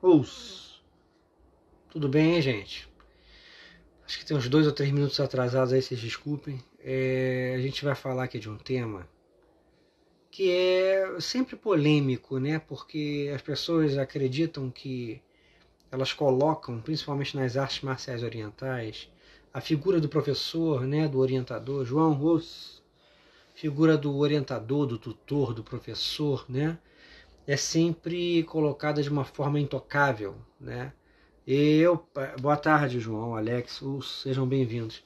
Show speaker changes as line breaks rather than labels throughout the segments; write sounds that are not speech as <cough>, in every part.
Os. Tudo bem, gente? Acho que tem uns dois ou três minutos atrasados aí, vocês desculpem. É, a gente vai falar aqui de um tema que é sempre polêmico, né? Porque as pessoas acreditam que elas colocam, principalmente nas artes marciais orientais, a figura do professor, né, do orientador, João Ross, figura do orientador, do tutor, do professor, né, é sempre colocada de uma forma intocável, né? Eu, boa tarde, João, Alex, sejam bem-vindos.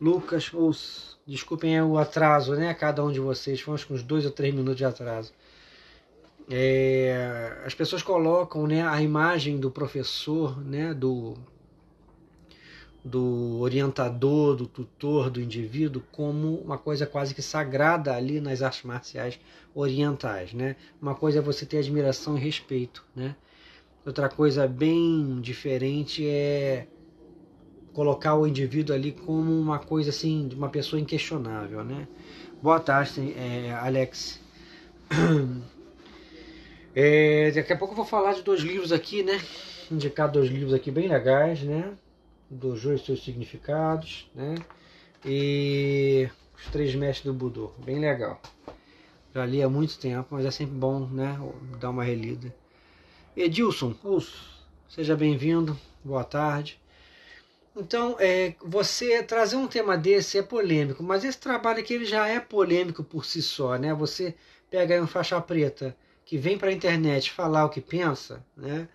Lucas, os, desculpem o atraso, né? Cada um de vocês, fomos com uns dois ou três minutos de atraso. É, as pessoas colocam né, a imagem do professor, né, do, do orientador, do tutor, do indivíduo, como uma coisa quase que sagrada ali nas artes marciais orientais, né? Uma coisa é você ter admiração e respeito, né? Outra coisa bem diferente é colocar o indivíduo ali como uma coisa assim, de uma pessoa inquestionável, né? Boa tarde, é, Alex. <clears throat> É, daqui a pouco eu vou falar de dois livros aqui, né? Indicar dois livros aqui bem legais, né? Dojo e seus significados, né? E os três mestres do Budô, bem legal. Já li há muito tempo, mas é sempre bom, né? Dar uma relida. Edilson, seja bem-vindo, boa tarde. Então, é, você trazer um tema desse é polêmico, mas esse trabalho aqui ele já é polêmico por si só, né? Você pega aí um faixa preta que vem para a internet falar o que pensa, né?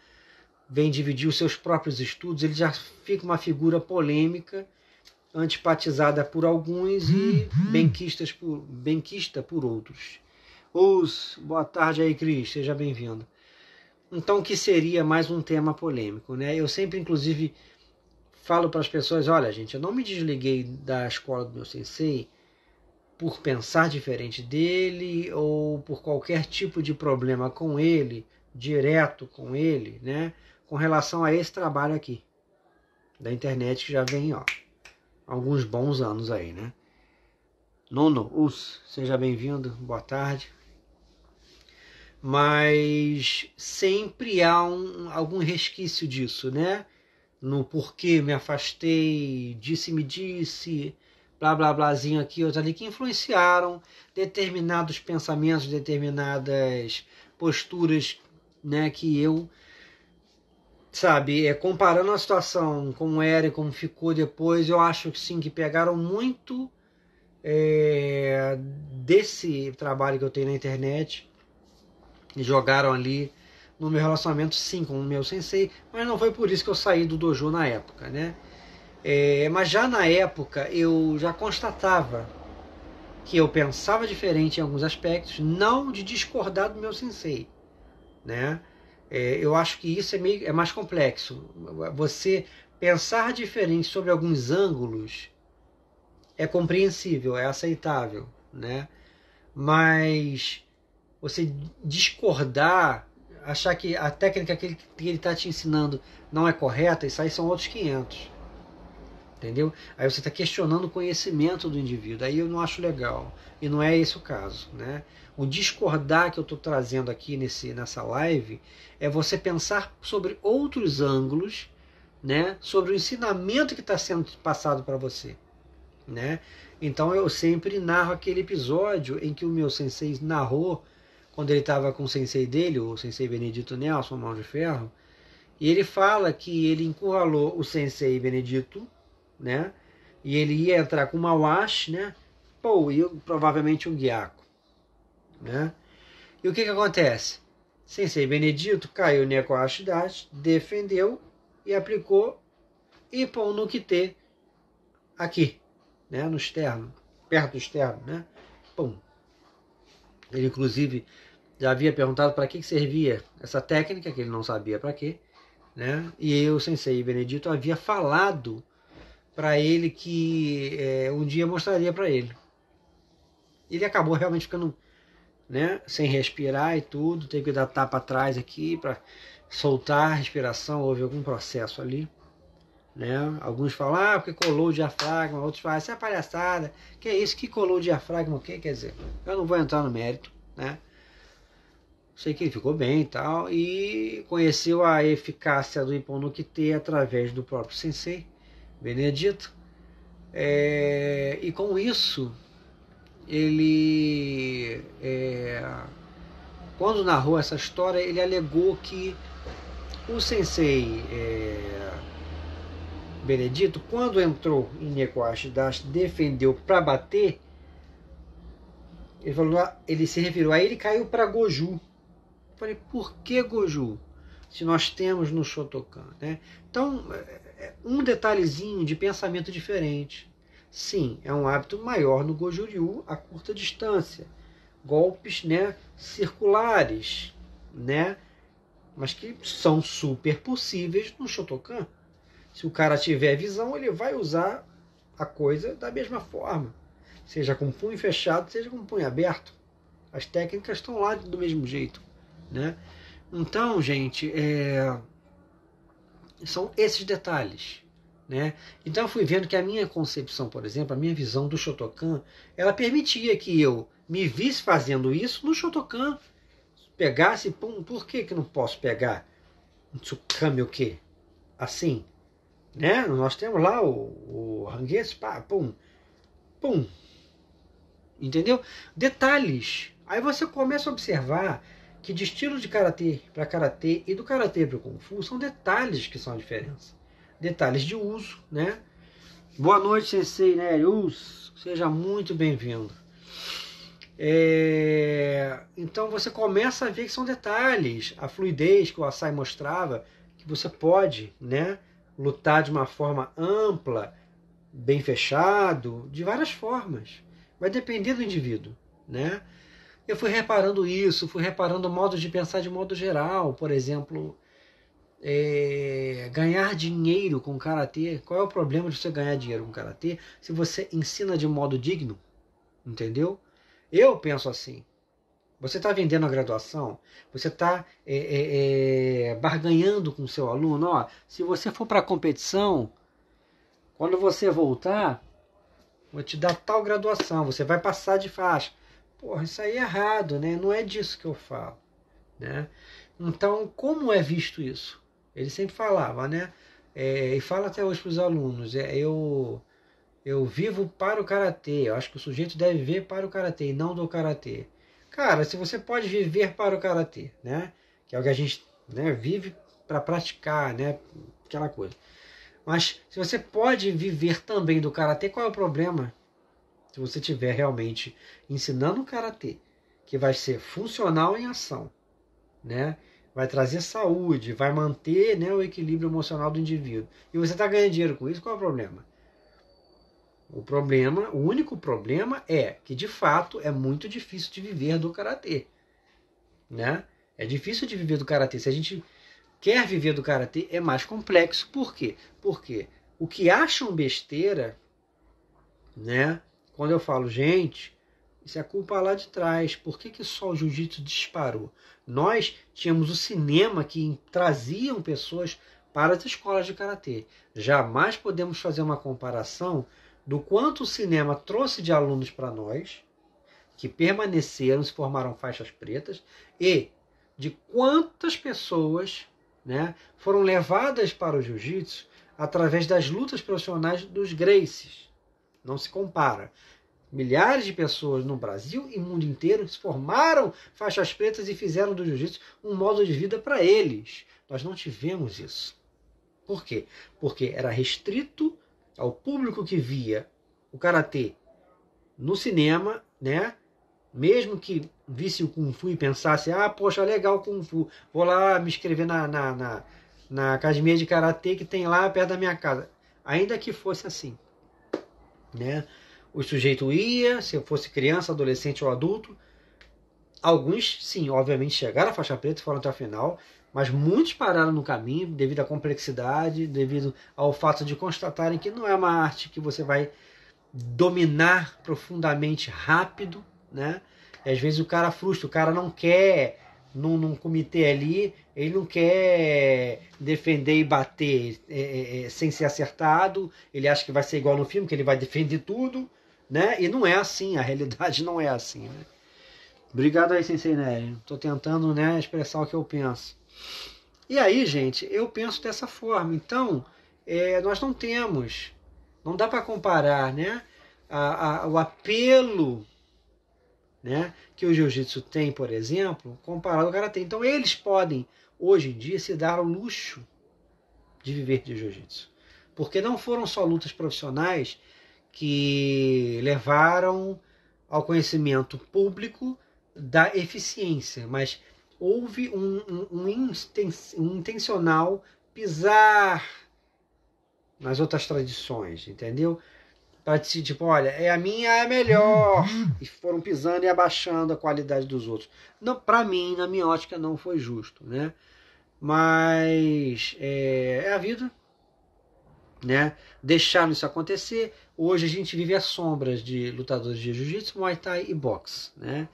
Vem dividir os seus próprios estudos, ele já fica uma figura polêmica, antipatizada por alguns e uhum. benquistas por, benquista por outros. Os, boa tarde aí, Cris, seja bem-vindo. Então, o que seria mais um tema polêmico? Né? Eu sempre, inclusive, falo para as pessoas: olha, gente, eu não me desliguei da escola do meu sensei por pensar diferente dele ou por qualquer tipo de problema com ele, direto com ele, né? Com relação a esse trabalho aqui da internet que já vem, ó, alguns bons anos aí, né? Nono, us, seja bem-vindo, boa tarde mas sempre há um, algum resquício disso, né? No porquê me afastei, disse-me disse, blá blá blázinho aqui, outro ali, que influenciaram determinados pensamentos, determinadas posturas, né? Que eu, sabe, é, comparando a situação como era e como ficou depois, eu acho que sim, que pegaram muito é, desse trabalho que eu tenho na internet e jogaram ali no meu relacionamento sim com o meu sensei, mas não foi por isso que eu saí do dojo na época, né? É, mas já na época eu já constatava que eu pensava diferente em alguns aspectos, não de discordar do meu sensei, né? É, eu acho que isso é, meio, é mais complexo. Você pensar diferente sobre alguns ângulos é compreensível, é aceitável, né? Mas você discordar, achar que a técnica que ele está te ensinando não é correta, isso aí são outros 500. Entendeu? Aí você está questionando o conhecimento do indivíduo. Aí eu não acho legal. E não é esse o caso. Né? O discordar que eu estou trazendo aqui nesse, nessa live é você pensar sobre outros ângulos, né? sobre o ensinamento que está sendo passado para você. Né? Então eu sempre narro aquele episódio em que o meu sensei narrou quando ele estava com o sensei dele, o sensei Benedito Nelson, mão de ferro, e ele fala que ele encurralou o sensei Benedito, né? E ele ia entrar com uma wash, né? Pô, e provavelmente um guiaco, né? E o que que acontece? Sensei Benedito caiu Neko Ashidashi, defendeu e aplicou Ipon no Kite aqui, né? No externo, perto do externo, né? Pum. Ele inclusive já havia perguntado para que, que servia essa técnica, que ele não sabia para quê, né? E o sensei Benedito havia falado para ele que é, um dia mostraria para ele. Ele acabou realmente ficando né, sem respirar e tudo, teve que dar tapa atrás aqui para soltar a respiração, houve algum processo ali. Né? Alguns falam, ah, porque colou o diafragma, outros falam, isso é palhaçada, que é isso, que colou o diafragma, o que quer dizer? Eu não vou entrar no mérito, né? Sei que ele ficou bem e tal, e conheceu a eficácia do Ippon no Kite através do próprio sensei, Benedito. É, e com isso, ele, é, quando narrou essa história, ele alegou que o sensei é, Benedito, quando entrou em Nekoashi defendeu para bater, ele, falou, ele se referiu a ele caiu para Goju. Eu falei, por que Goju? Se nós temos no Shotokan. Né? Então, é, é um detalhezinho de pensamento diferente. Sim, é um hábito maior no Goju Ryu a curta distância. Golpes né, circulares, né? mas que são super possíveis no Shotokan. Se o cara tiver visão, ele vai usar a coisa da mesma forma. Seja com punho fechado, seja com punho aberto. As técnicas estão lá do mesmo jeito. Né? Então, gente, é... são esses detalhes. Né? Então eu fui vendo que a minha concepção, por exemplo, a minha visão do Shotokan, ela permitia que eu me visse fazendo isso no Shotokan. Pegasse, pum, por que, que não posso pegar um Tsukami o quê? Assim, né? Nós temos lá o, o pum, pum. Entendeu? Detalhes. Aí você começa a observar que de estilo de karatê para karatê e do karatê para o kung fu são detalhes que são a diferença. Detalhes de uso, né? Boa noite, sensei Nerius. Seja muito bem-vindo. É... Então você começa a ver que são detalhes, a fluidez que o Asai mostrava, que você pode, né, lutar de uma forma ampla, bem fechado, de várias formas. Vai depender do indivíduo, né? Eu fui reparando isso, fui reparando modos de pensar de modo geral. Por exemplo, é, ganhar dinheiro com karatê. Qual é o problema de você ganhar dinheiro com karatê se você ensina de modo digno? Entendeu? Eu penso assim. Você está vendendo a graduação, você está é, é, é, barganhando com o seu aluno. Ó, se você for para a competição, quando você voltar, vou te dar tal graduação, você vai passar de faixa. Porra, isso aí é errado, né? Não é disso que eu falo, né? Então, como é visto isso? Ele sempre falava, né? É, e fala até hoje para os alunos, é, eu, eu vivo para o karatê, eu acho que o sujeito deve viver para o karatê e não do karatê. Cara, se você pode viver para o karatê, né? Que é o que a gente né, vive para praticar, né? Aquela coisa. Mas se você pode viver também do karatê, qual é o problema? se você estiver realmente ensinando o karatê, que vai ser funcional em ação, né? Vai trazer saúde, vai manter né, o equilíbrio emocional do indivíduo, e você está ganhando dinheiro com isso, qual é o problema? O problema, o único problema é que de fato é muito difícil de viver do karatê, né? É difícil de viver do karatê. Se a gente quer viver do karatê, é mais complexo. Por quê? Porque o que acham besteira, né? Quando eu falo, gente, isso é culpa lá de trás. Por que, que só o jiu-jitsu disparou? Nós tínhamos o cinema que traziam pessoas para as escolas de karatê. Jamais podemos fazer uma comparação do quanto o cinema trouxe de alunos para nós, que permaneceram, se formaram faixas pretas, e de quantas pessoas né, foram levadas para o jiu-jitsu através das lutas profissionais dos Gracies não se compara. Milhares de pessoas no Brasil e mundo inteiro se formaram faixas pretas e fizeram do jiu-jitsu um modo de vida para eles. Nós não tivemos isso. Por quê? Porque era restrito ao público que via o karatê no cinema, né? Mesmo que visse o Kung Fu e pensasse, ah, poxa, legal Kung Fu, vou lá me inscrever na, na, na, na academia de karatê que tem lá perto da minha casa. Ainda que fosse assim. Né? O sujeito ia, se fosse criança, adolescente ou adulto. Alguns, sim, obviamente chegaram à faixa preta e foram até a final, mas muitos pararam no caminho devido à complexidade, devido ao fato de constatarem que não é uma arte que você vai dominar profundamente rápido, né? E às vezes o cara frustra, o cara não quer num, num comitê ali, ele não quer defender e bater é, é, é, sem ser acertado, ele acha que vai ser igual no filme, que ele vai defender tudo, né? E não é assim, a realidade <laughs> não é assim, né? Obrigado aí, Sensei Nery. Estou tentando né, expressar o que eu penso. E aí, gente, eu penso dessa forma. Então, é, nós não temos, não dá para comparar né, a, a, o apelo né, que o jiu-jitsu tem, por exemplo, comparado ao karatê. Então, eles podem, hoje em dia, se dar ao luxo de viver de jiu-jitsu. Porque não foram só lutas profissionais que levaram ao conhecimento público da eficiência, mas houve um, um, um, intencional pisar nas outras tradições, entendeu? Para dizer, tipo, olha, é a minha é melhor. E foram pisando e abaixando a qualidade dos outros. Não, para mim, na minha ótica, não foi justo, né? Mas é, é a vida, né? Deixaram isso acontecer. Hoje a gente vive as sombras de lutadores de jiu-jitsu, muay thai e boxe, né?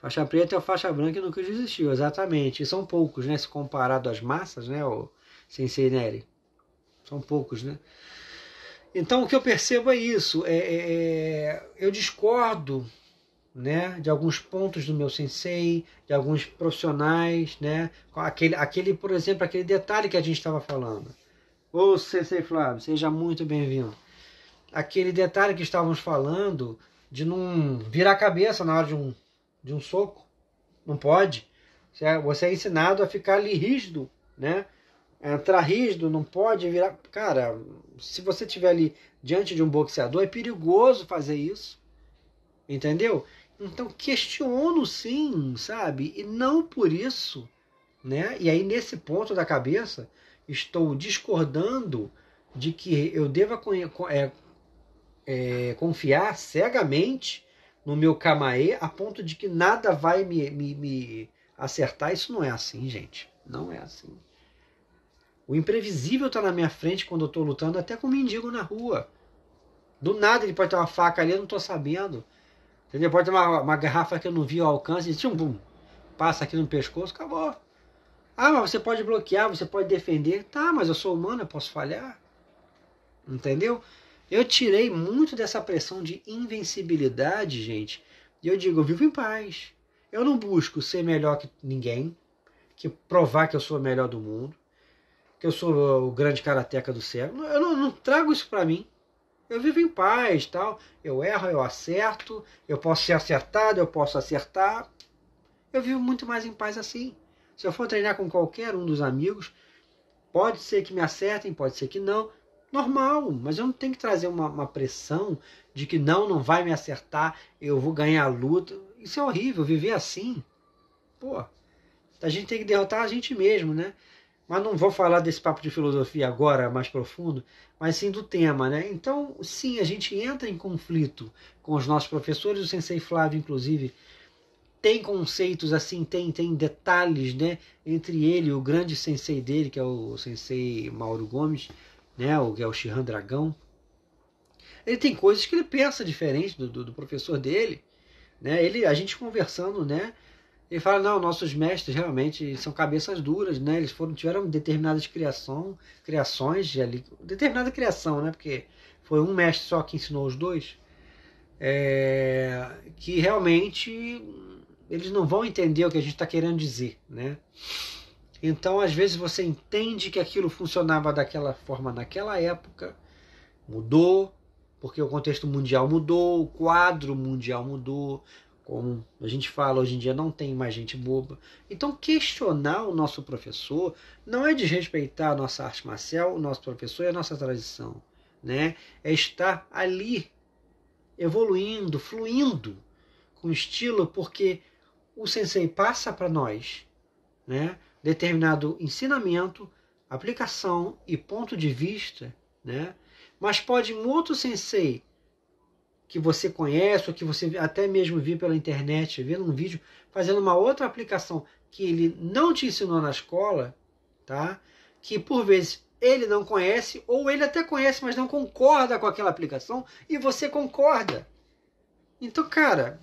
Faixa preta é a faixa branca que nunca existiu, exatamente. E são poucos, né? Se comparado às massas, né? O Sensei Neri. São poucos, né? Então o que eu percebo é isso. É, é, é, eu discordo né, de alguns pontos do meu sensei, de alguns profissionais, né? Aquele, aquele, por exemplo, aquele detalhe que a gente estava falando. Ô sensei Flávio, seja muito bem-vindo. Aquele detalhe que estávamos falando de não virar a cabeça na hora de um, de um soco. Não pode. Você é ensinado a ficar ali rígido, né? Entrar rígido, não pode virar. Cara, se você estiver ali diante de um boxeador, é perigoso fazer isso. Entendeu? Então questiono sim, sabe? E não por isso, né? E aí nesse ponto da cabeça estou discordando de que eu deva é, confiar cegamente no meu Kamae a ponto de que nada vai me, me, me acertar. Isso não é assim, gente. Não é assim. O imprevisível está na minha frente quando eu estou lutando, até com um mendigo na rua. Do nada ele pode ter uma faca ali, eu não estou sabendo. Entendeu? Pode ter uma, uma, garrafa que eu não vi ao alcance, e bum, passa aqui no pescoço, acabou. Ah, mas você pode bloquear, você pode defender. Tá, mas eu sou humano, eu posso falhar. Entendeu? Eu tirei muito dessa pressão de invencibilidade, gente. E eu digo, eu vivo em paz. Eu não busco ser melhor que ninguém, que provar que eu sou o melhor do mundo, que eu sou o grande karateca do céu. Eu não, não trago isso para mim. Eu vivo em paz, tal. Eu erro, eu acerto. Eu posso ser acertado, eu posso acertar. Eu vivo muito mais em paz assim. Se eu for treinar com qualquer um dos amigos, pode ser que me acertem, pode ser que não normal, mas eu não tenho que trazer uma, uma, pressão de que não, não vai me acertar, eu vou ganhar a luta. Isso é horrível, viver assim. Pô, a gente tem que derrotar a gente mesmo, né? Mas não vou falar desse papo de filosofia agora, mais profundo, mas sim do tema, né? Então, sim, a gente entra em conflito com os nossos professores, o Sensei Flávio, inclusive, tem conceitos assim, tem, tem detalhes, né? Entre ele e o grande sensei dele, que é o Sensei Mauro Gomes, né, o que é Dragão, ele tem coisas que ele pensa diferente do, do, do, professor dele, né? Ele, a gente conversando, né? Ele fala não, nossos mestres realmente são cabeças duras, né? Eles foram tiveram determinadas criação, criações ali, determinada criação, né? Porque foi um mestre só que ensinou os dois, é, que realmente eles não vão entender o que a gente está querendo dizer, né? Então, às vezes, você entende que aquilo funcionava daquela forma naquela época, mudou, porque o contexto mundial mudou, o quadro mundial mudou, como a gente fala hoje em dia, não tem mais gente boba. Então, questionar o nosso professor não é desrespeitar a nossa arte marcial, o nosso professor e a nossa tradição. Né? É estar ali, evoluindo, fluindo com estilo, porque o sensei passa para nós né? Determinado ensinamento, aplicação e ponto de vista, né? mas pode um outro sensei que você conhece ou que você até mesmo viu pela internet, vendo um vídeo, fazendo uma outra aplicação que ele não te ensinou na escola, tá? que por vezes ele não conhece, ou ele até conhece, mas não concorda com aquela aplicação, e você concorda. Então, cara,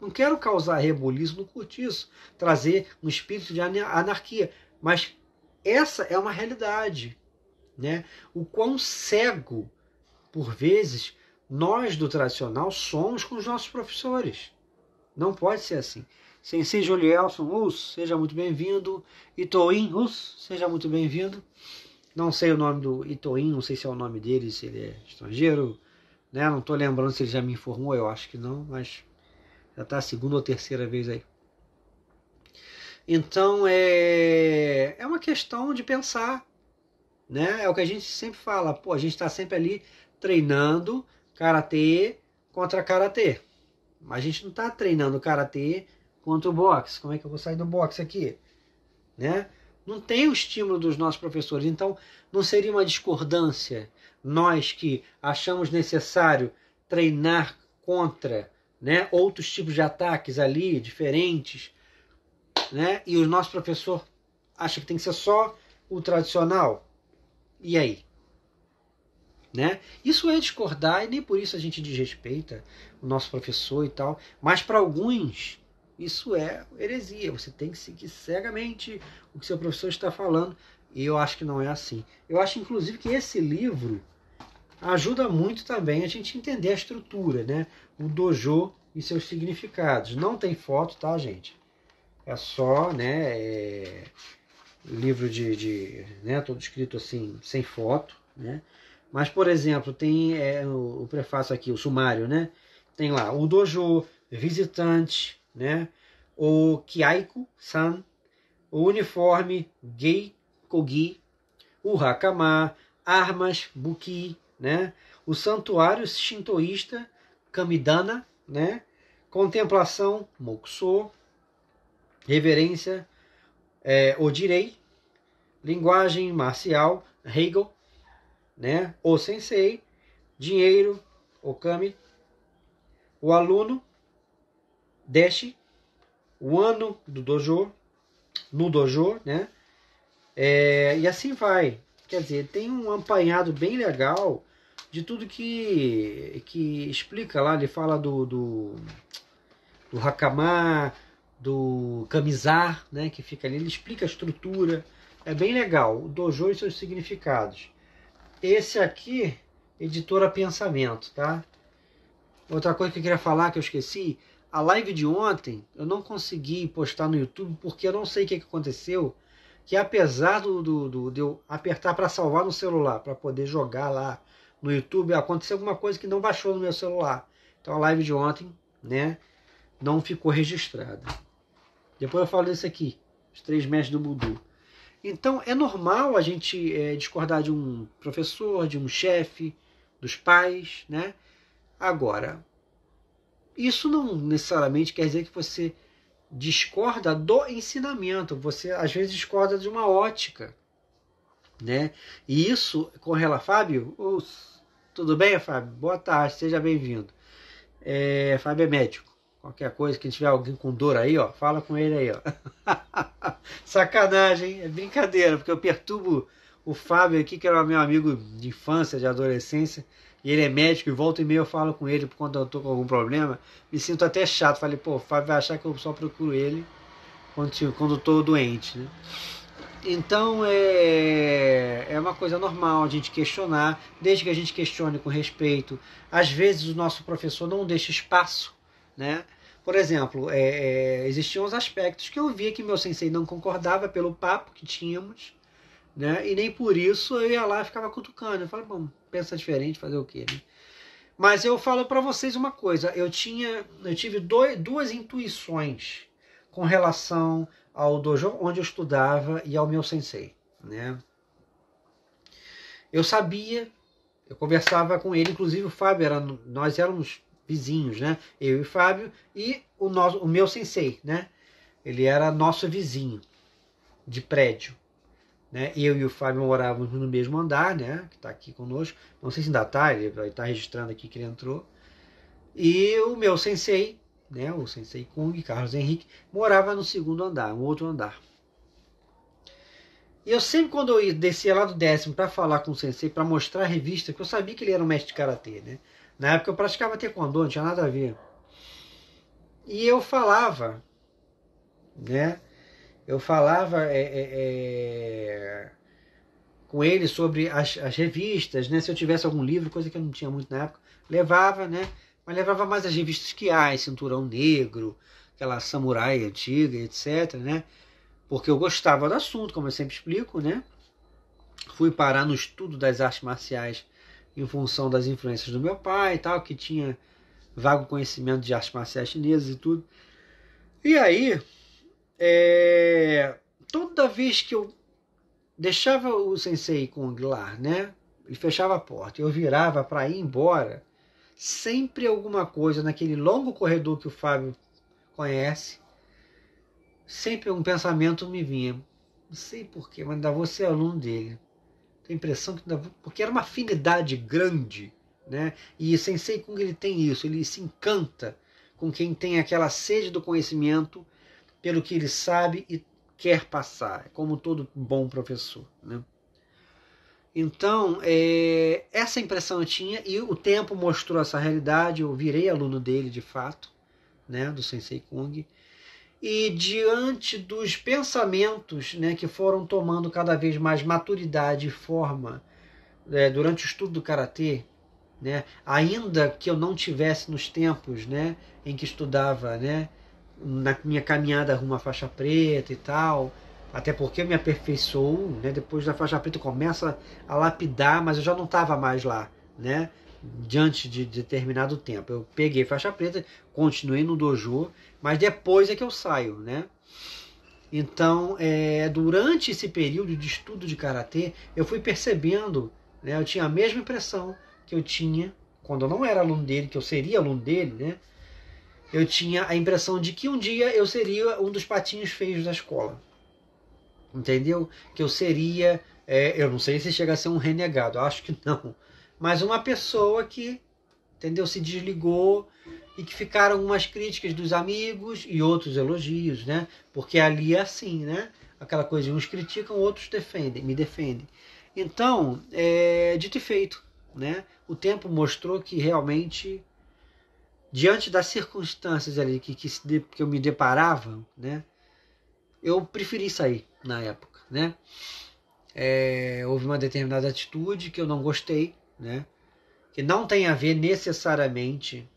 não quero causar rebuliço no cortiço, trazer um espírito de anarquia, mas essa é uma realidade. Né? O quão cego, por vezes, nós do tradicional somos com os nossos professores. Não pode ser assim. Sensei Jolielson, us, seja muito bem-vindo. Itoin, us, seja muito bem-vindo. Não sei o nome do Itoin, não sei se é o nome dele, se ele é estrangeiro. Né? Não estou lembrando se ele já me informou, eu acho que não, mas já está a segunda ou terceira vez aí. Então é, é uma questão de pensar. Né? É o que a gente sempre fala. Pô, a gente está sempre ali treinando karatê contra karatê. Mas a gente não está treinando karatê contra o boxe. Como é que eu vou sair do boxe aqui? Né? Não tem o estímulo dos nossos professores. Então, não seria uma discordância nós que achamos necessário treinar contra né, outros tipos de ataques ali, diferentes, né, e o nosso professor acha que tem que ser só o tradicional. E aí? Né? Isso é discordar e nem por isso a gente desrespeita o nosso professor e tal. Mas para alguns isso é heresia. Você tem que seguir cegamente o que seu professor está falando. E eu acho que não é assim. Eu acho, inclusive, que esse livro ajuda muito também a gente entender a estrutura, né? O dojo e seus significados. Não tem foto, tá, gente? É só, né? É... livro de, de, né? Todo escrito assim, sem foto, né? Mas, por exemplo, tem é, o, prefácio aqui, o sumário, né? Tem lá o dojo, visitante, né? O Kiaiko-san, o uniforme Gei-kogi, o Hakama, armas Buki, né? O santuário shintoísta Kamidana, né? Contemplação Mokuso, reverência é, Odirei, linguagem marcial Hegel, né? O sensei, dinheiro Okami, o aluno Dash, o ano do dojo, no dojo, né? É, e assim vai. Quer dizer, tem um apanhado bem legal de tudo que, que explica lá. Ele fala do, do, do do Kamizar, né, que fica ali. Ele explica a estrutura. É bem legal. O dojo e seus significados. Esse aqui, editora Pensamento, tá? Outra coisa que eu queria falar que eu esqueci a live de ontem eu não consegui postar no YouTube porque eu não sei o que, aconteceu. Que apesar do, do, do de eu apertar para salvar no celular, para poder jogar lá no YouTube, aconteceu alguma coisa que não baixou no meu celular. Então a live de ontem, né, não ficou registrada. Depois eu falo desse aqui, os três mestres do Budu. Então é normal a gente é, discordar de um professor, de um chefe, dos pais, né? Agora, isso não necessariamente quer dizer que você discorda do ensinamento, você às vezes discorda de uma ótica. Né? E isso, com relação. Fábio, uh, tudo bem, Fábio? Boa tarde, seja bem-vindo. É, Fábio é médico. Qualquer coisa, que tiver alguém com dor aí, ó, fala com ele aí, ó. <laughs> Sacanagem, é brincadeira, porque eu perturbo o Fábio aqui, que era meu amigo de infância, de adolescência e ele é médico e volta e meia eu falo com ele quando eu tô com algum problema, me sinto até chato. Falei, pô, o Fábio vai achar que eu só procuro ele quando, quando tô doente, né? Então é, é uma coisa normal a gente questionar, desde que a gente questione com respeito. Às vezes o nosso professor não deixa espaço, né? Por exemplo, é, é, existiam os aspectos que eu via que meu sensei não concordava pelo papo que tínhamos, né? E nem por isso eu ia lá e ficava cutucando. Eu falei, bom, pensa diferente, fazer o quê, né? Mas eu falo para vocês uma coisa, eu tinha, eu tive dois, duas intuições com relação ao dojo onde eu estudava e ao meu sensei, né? Eu sabia, eu conversava com ele, inclusive o Fábio era, nós éramos vizinhos, né? Eu e o Fábio e o nosso, o meu sensei, né? Ele era nosso vizinho de prédio. Né? Eu e o Fábio morávamos no mesmo andar, né? que está aqui conosco. Não sei se ainda está, ele vai estar tá registrando aqui que ele entrou. E o meu sensei, né? o sensei Kung, Carlos Henrique, morava no segundo andar, um outro andar. E eu sempre, quando eu descia lá do décimo para falar com o sensei, para mostrar a revista, que eu sabia que ele era um mestre de karatê, né? Na época eu praticava taekwondo, não tinha nada a ver. E eu falava, né? eu falava é, é, é, com ele sobre as, as, revistas, né? Se eu tivesse algum livro, coisa que eu não tinha muito na época, levava, né? Mas levava mais as revistas que há, Cinturão Negro, aquela samurai antiga, etc, né? Porque eu gostava do assunto, como eu sempre explico, né? Fui parar no estudo das artes marciais em função das influências do meu pai e tal, que tinha vago conhecimento de artes marciais chinesas e tudo. E aí, é, toda vez que eu deixava o sensei Kung lá, né? E fechava a porta, eu virava para ir embora, sempre alguma coisa naquele longo corredor que o Fábio conhece, sempre um pensamento me vinha. Não sei porquê, mas ainda vou ser aluno dele. Tenho a impressão que ainda vou, porque era uma afinidade grande, né? E o Sensei Kung ele tem isso, ele se encanta com quem tem aquela sede do conhecimento pelo que ele sabe e quer passar, como todo bom professor. Né? Então, é, essa impressão eu tinha e o tempo mostrou essa realidade. Eu virei aluno dele de fato, né, do Sensei Kung. E diante dos pensamentos né, que foram tomando cada vez mais maturidade e forma é, durante o estudo do karatê, né, ainda que eu não tivesse nos tempos né, em que estudava né, na minha caminhada rumo à faixa preta e tal, até porque me aperfeiçoou, né? Depois da faixa preta começa a lapidar, mas eu já não estava mais lá, né? Diante de determinado tempo. Eu peguei faixa preta, continuei no dojo, mas depois é que eu saio, né? Então, é, durante esse período de estudo de karatê, eu fui percebendo, né? Eu tinha a mesma impressão que eu tinha quando eu não era aluno dele, que eu seria aluno dele, né? eu tinha a impressão de que um dia eu seria um dos patinhos feios da escola. Entendeu? Que eu seria, é, eu não sei se chega a ser um renegado, acho que não, mas uma pessoa que, entendeu, se desligou e que ficaram umas críticas dos amigos e outros elogios, né? Porque ali é assim, né? Aquela coisa, uns criticam, outros defendem, me defendem. Então, é, dito e feito, né? O tempo mostrou que realmente diante das circunstâncias ali que, que, que eu me deparava, né, eu preferi sair na época, né? É, houve uma determinada atitude que eu não gostei, né? Que não tem a ver necessariamente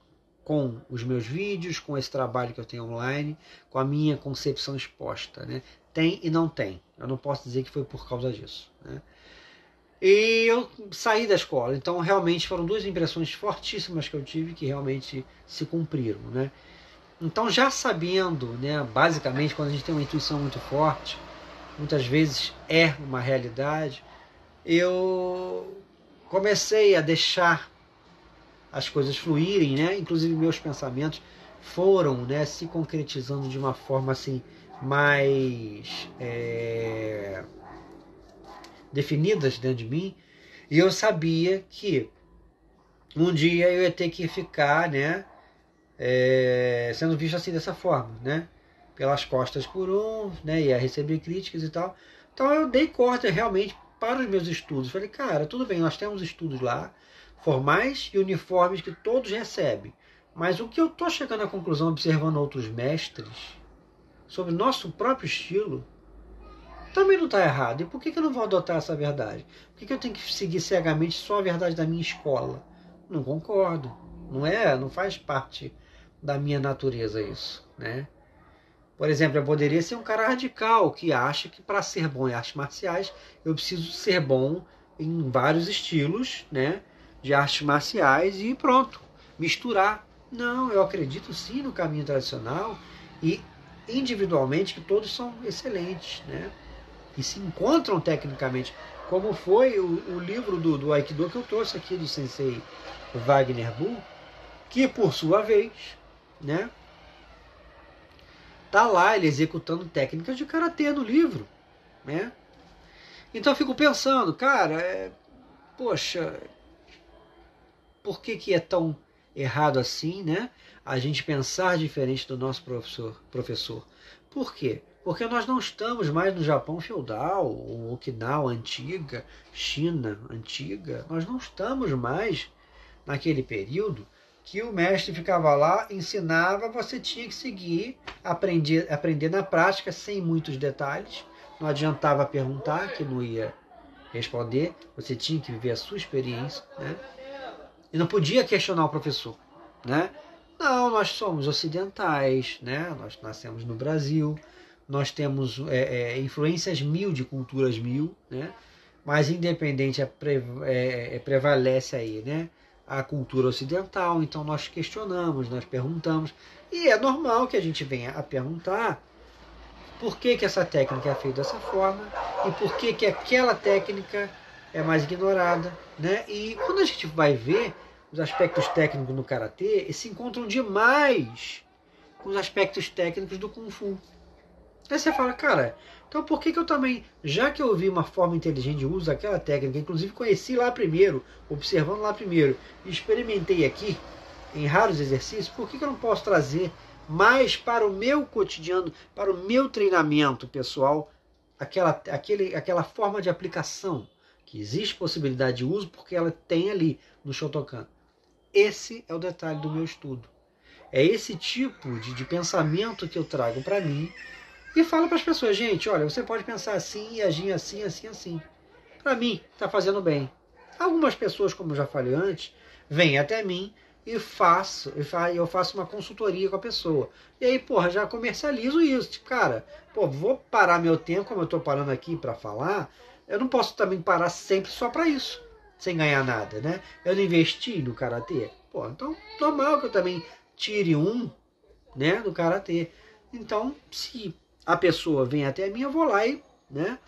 com os meus vídeos, com esse trabalho que eu tenho online, com a minha concepção exposta, né? Tem e não tem. Eu não posso dizer que foi por causa disso, né? E eu saí da escola. Então, realmente foram duas impressões fortíssimas que eu tive que realmente se cumpriram, né? Então, já sabendo, né, basicamente, quando a gente tem uma intuição muito forte, muitas vezes é uma realidade, eu comecei a deixar as coisas fluírem, né? Inclusive meus pensamentos foram, né, se concretizando de uma forma assim mais é definidas dentro de mim, e eu sabia que um dia eu ia ter que ficar, né, é, sendo visto assim dessa forma, né, pelas costas por um, né, ia receber críticas e tal. Então eu dei corda realmente para os meus estudos. Falei, cara, tudo bem, nós temos estudos lá, formais e uniformes que todos recebem. Mas o que eu estou chegando à conclusão, observando outros mestres, sobre nosso próprio estilo, também não está errado. E por que, que eu não vou adotar essa verdade? Por que, que eu tenho que seguir cegamente só a verdade da minha escola? Não concordo. Não é, não faz parte da minha natureza isso, né? Por exemplo, eu poderia ser um cara radical que acha que para ser bom em artes marciais eu preciso ser bom em vários estilos, né, de artes marciais e pronto, misturar. Não, eu acredito sim no caminho tradicional e individualmente que todos são excelentes, né? e se encontram tecnicamente, como foi o, o livro do, do Aikido que eu trouxe aqui do sensei Wagner Bull, que por sua vez, né, tá lá ele executando técnicas de karatê no livro, né? Então eu fico pensando, cara, é, poxa, por que que é tão errado assim, né? A gente pensar diferente do nosso professor, professor. Por quê? Porque nós não estamos mais no Japão feudal, Okinawa antiga, China antiga. Nós não estamos mais naquele período que o mestre ficava lá, ensinava, você tinha que seguir, aprender, aprender na prática, sem muitos detalhes. Não adiantava perguntar, que não ia responder, você tinha que viver a sua experiência. Né? E não podia questionar o professor. né? Não, nós somos ocidentais, né? Nós nascemos no Brasil, nós temos é, é, influências mil de culturas mil, né? Mas independente é, é, é, prevalece aí, né? A cultura ocidental, então nós questionamos, nós perguntamos, e é normal que a gente venha a perguntar por que, que essa técnica é feita dessa forma e por que, que aquela técnica é mais ignorada, né? E quando a gente vai ver os aspectos técnicos no karatê se encontram demais com os aspectos técnicos do kung fu. Aí você fala, cara, então por que, que eu também, já que eu vi uma forma inteligente de uso daquela técnica, inclusive conheci lá primeiro, observando lá primeiro, experimentei aqui em raros exercícios, por que, que eu não posso trazer mais para o meu cotidiano, para o meu treinamento pessoal, aquela, aquele, aquela forma de aplicação que existe possibilidade de uso porque ela tem ali no Shotokan. Esse é o detalhe do meu estudo. É esse tipo de, de pensamento que eu trago para mim e falo para as pessoas, gente, olha, você pode pensar assim e agir assim, assim, assim. Para mim, está fazendo bem. Algumas pessoas, como eu já falei antes, vêm até mim e faço, eu faço uma consultoria com a pessoa. E aí, porra, já comercializo isso. Tipo, cara, pô, vou parar meu tempo, como eu estou parando aqui para falar, eu não posso também parar sempre só para isso sem ganhar nada, né? Eu não investi no karatê. Pô, então normal que eu também tire um, né, do karatê. Então, se a pessoa vem até mim, eu vou lá e, né,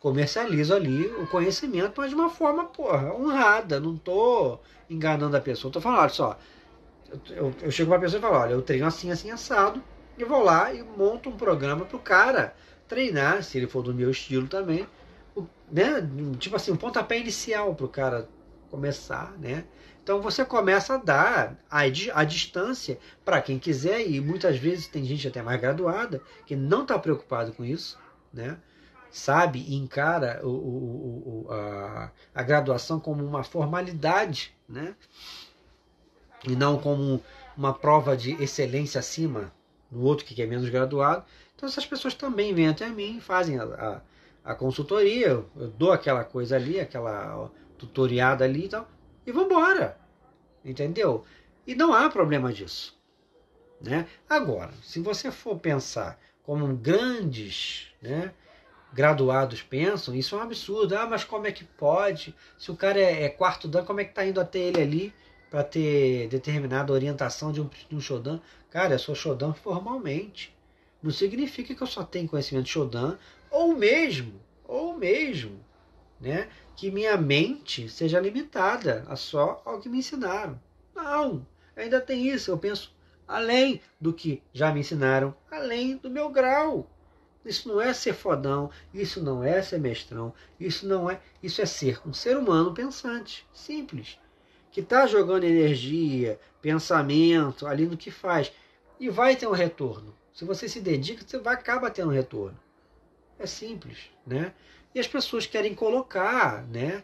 comercializo ali o conhecimento, mas de uma forma, porra, honrada. Não tô enganando a pessoa. Tô falando, olha só, eu, eu chego pra pessoa e falo, olha, eu treino assim, assim, assado, e vou lá e monto um programa pro cara treinar, se ele for do meu estilo também, né, tipo assim, um pontapé inicial para o cara começar, né? Então você começa a dar a, a distância para quem quiser, e muitas vezes tem gente até mais graduada que não está preocupado com isso, né? sabe e encara o, o, o, a, a graduação como uma formalidade, né? e não como uma prova de excelência acima do outro que é menos graduado. Então essas pessoas também vêm até mim, fazem a, a a consultoria, eu, dou aquela coisa ali, aquela tutoriada ali e tal, e vambora. Entendeu? E não há problema disso. Né? Agora, se você for pensar como grandes né, graduados pensam, isso é um absurdo. Ah, mas como é que pode? Se o cara é, é quarto dan, como é que está indo até ele ali para ter determinada orientação de um, de um Shodan? Cara, eu sou Shodan formalmente. Não significa que eu só tenho conhecimento de Shodan ou mesmo, ou mesmo, né, que minha mente seja limitada a só ao que me ensinaram. Não, ainda tem isso, eu penso além do que já me ensinaram, além do meu grau. Isso não é ser fodão, isso não é ser mestrão, isso não é, isso é ser um ser humano pensante, simples, que está jogando energia, pensamento ali no que faz e vai ter um retorno. Se você se dedica, você vai acabar tendo um retorno. É simples, né? E as pessoas querem colocar, né,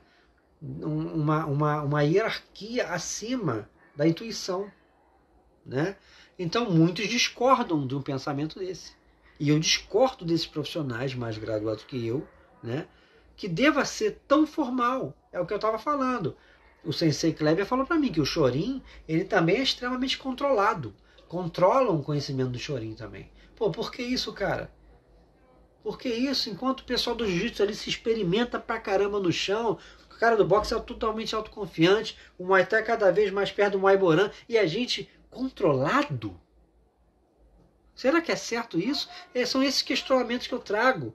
uma, uma, uma hierarquia acima da intuição, né? Então muitos discordam de um pensamento desse. E eu discordo desses profissionais mais graduados que eu, né? Que deva ser tão formal. É o que eu estava falando. O Sensei Kleber falou para mim que o Chorin, ele também é extremamente controlado. Controlam o conhecimento do Chorin também. Pô, por que isso, cara? Porque isso, enquanto o pessoal do jiu-jitsu ali se experimenta pra caramba no chão, o cara do boxe é totalmente autoconfiante, o Muay Thai é cada vez mais perto do Muay Boran, e a gente controlado? Será que é certo isso? É, são esses questionamentos que eu trago.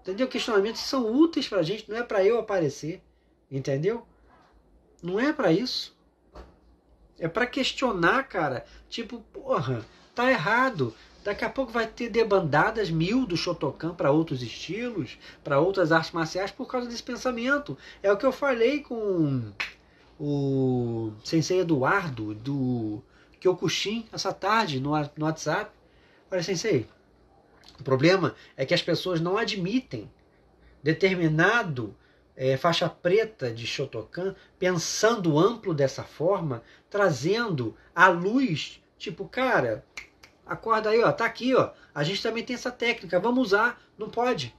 Entendeu? Questionamentos que são úteis pra gente, não é para eu aparecer. Entendeu? Não é para isso. É para questionar, cara. Tipo, porra, tá errado. Daqui a pouco vai ter debandadas mil do Shotokan para outros estilos, para outras artes marciais por causa desse pensamento. É o que eu falei com o Sensei Eduardo do Kyokushin essa tarde no, WhatsApp. Olha, Sensei, o problema é que as pessoas não admitem determinado é, faixa preta de Shotokan pensando amplo dessa forma, trazendo à luz, tipo, cara, Acorda aí, ó, tá aqui, ó. A gente também tem essa técnica, vamos usar. Não pode.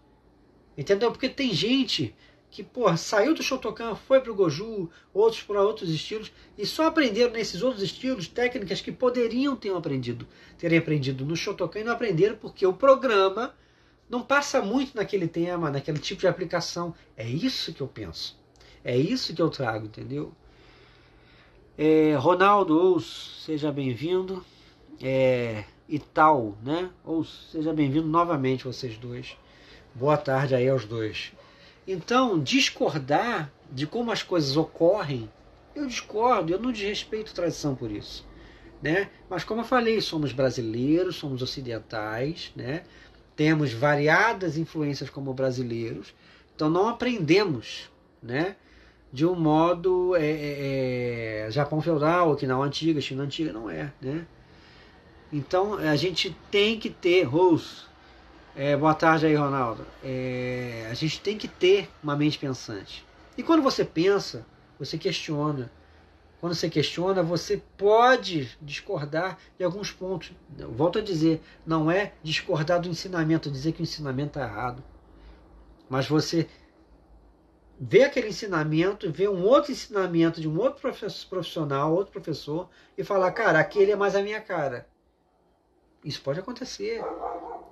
Entendeu? Porque tem gente que pô, saiu do Shotokan, foi para o Goju, outros para outros estilos, e só aprenderam nesses outros estilos técnicas que poderiam ter aprendido, terem aprendido no Shotokan e não aprenderam porque o programa não passa muito naquele tema, naquele tipo de aplicação. É isso que eu penso. É isso que eu trago, entendeu? É, Ronaldo, ou seja bem-vindo. É, e tal, né? Ou seja bem-vindo novamente vocês dois. Boa tarde aí aos dois. Então, discordar de como as coisas ocorrem, eu discordo, eu não desrespeito tradição por isso. Né? Mas como eu falei, somos brasileiros, somos ocidentais, né? temos variadas influências como brasileiros, então não aprendemos né? de um modo é, é, é Japão feudal, Okinawa antiga, China antiga, não é. Né? Então a gente tem que ter, Rose, é, boa tarde aí, Ronaldo. É, a gente tem que ter uma mente pensante. E quando você pensa, você questiona. Quando você questiona, você pode discordar de alguns pontos. Eu volto a dizer, não é discordar do ensinamento, dizer que o ensinamento está errado. Mas você vê aquele ensinamento, vê um outro ensinamento de um outro profissional, outro professor, e falar, cara, aquele é mais a minha cara. Isso pode acontecer.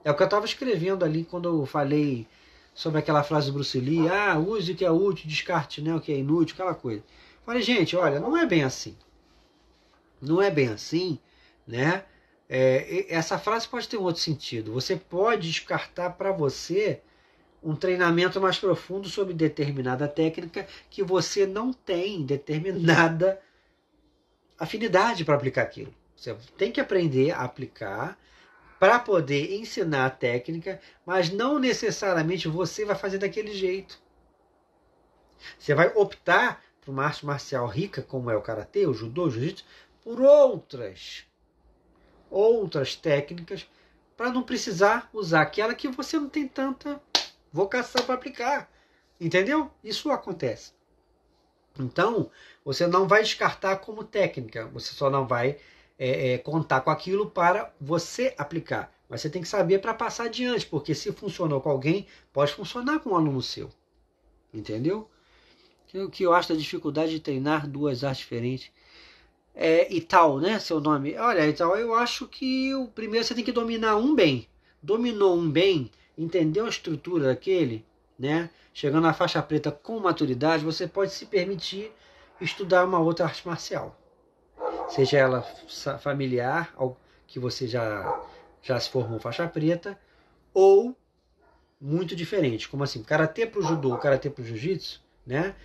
É o que eu estava escrevendo ali quando eu falei sobre aquela frase do Bruce Lee, ah, use o que é útil, descarte né, o que é inútil, aquela coisa. Falei, gente, olha, não é bem assim. Não é bem assim, né? É, essa frase pode ter um outro sentido. Você pode descartar para você um treinamento mais profundo sobre determinada técnica que você não tem determinada afinidade para aplicar aquilo. Você tem que aprender a aplicar para poder ensinar a técnica, mas não necessariamente você vai fazer daquele jeito. Você vai optar por uma arte marcial rica, como é o karatê, o judô, o jiu-jitsu, por outras outras técnicas para não precisar usar aquela que você não tem tanta vocação para aplicar. Entendeu? Isso acontece. Então, você não vai descartar como técnica, você só não vai é, é, contar com aquilo para você aplicar. Mas você tem que saber para passar adiante, porque se funcionou com alguém, pode funcionar com um aluno seu. Entendeu? O que eu acho da dificuldade de treinar duas artes diferentes. É, e tal, né? Seu nome. Olha, e tal, eu acho que o primeiro você tem que dominar um bem. Dominou um bem, entendeu a estrutura daquele, né? Chegando na faixa preta com maturidade, você pode se permitir estudar uma outra arte marcial seja ela familiar, que você já, já se formou faixa preta, ou muito diferente, como assim, karatê para o judô, karatê para o jiu-jitsu, né?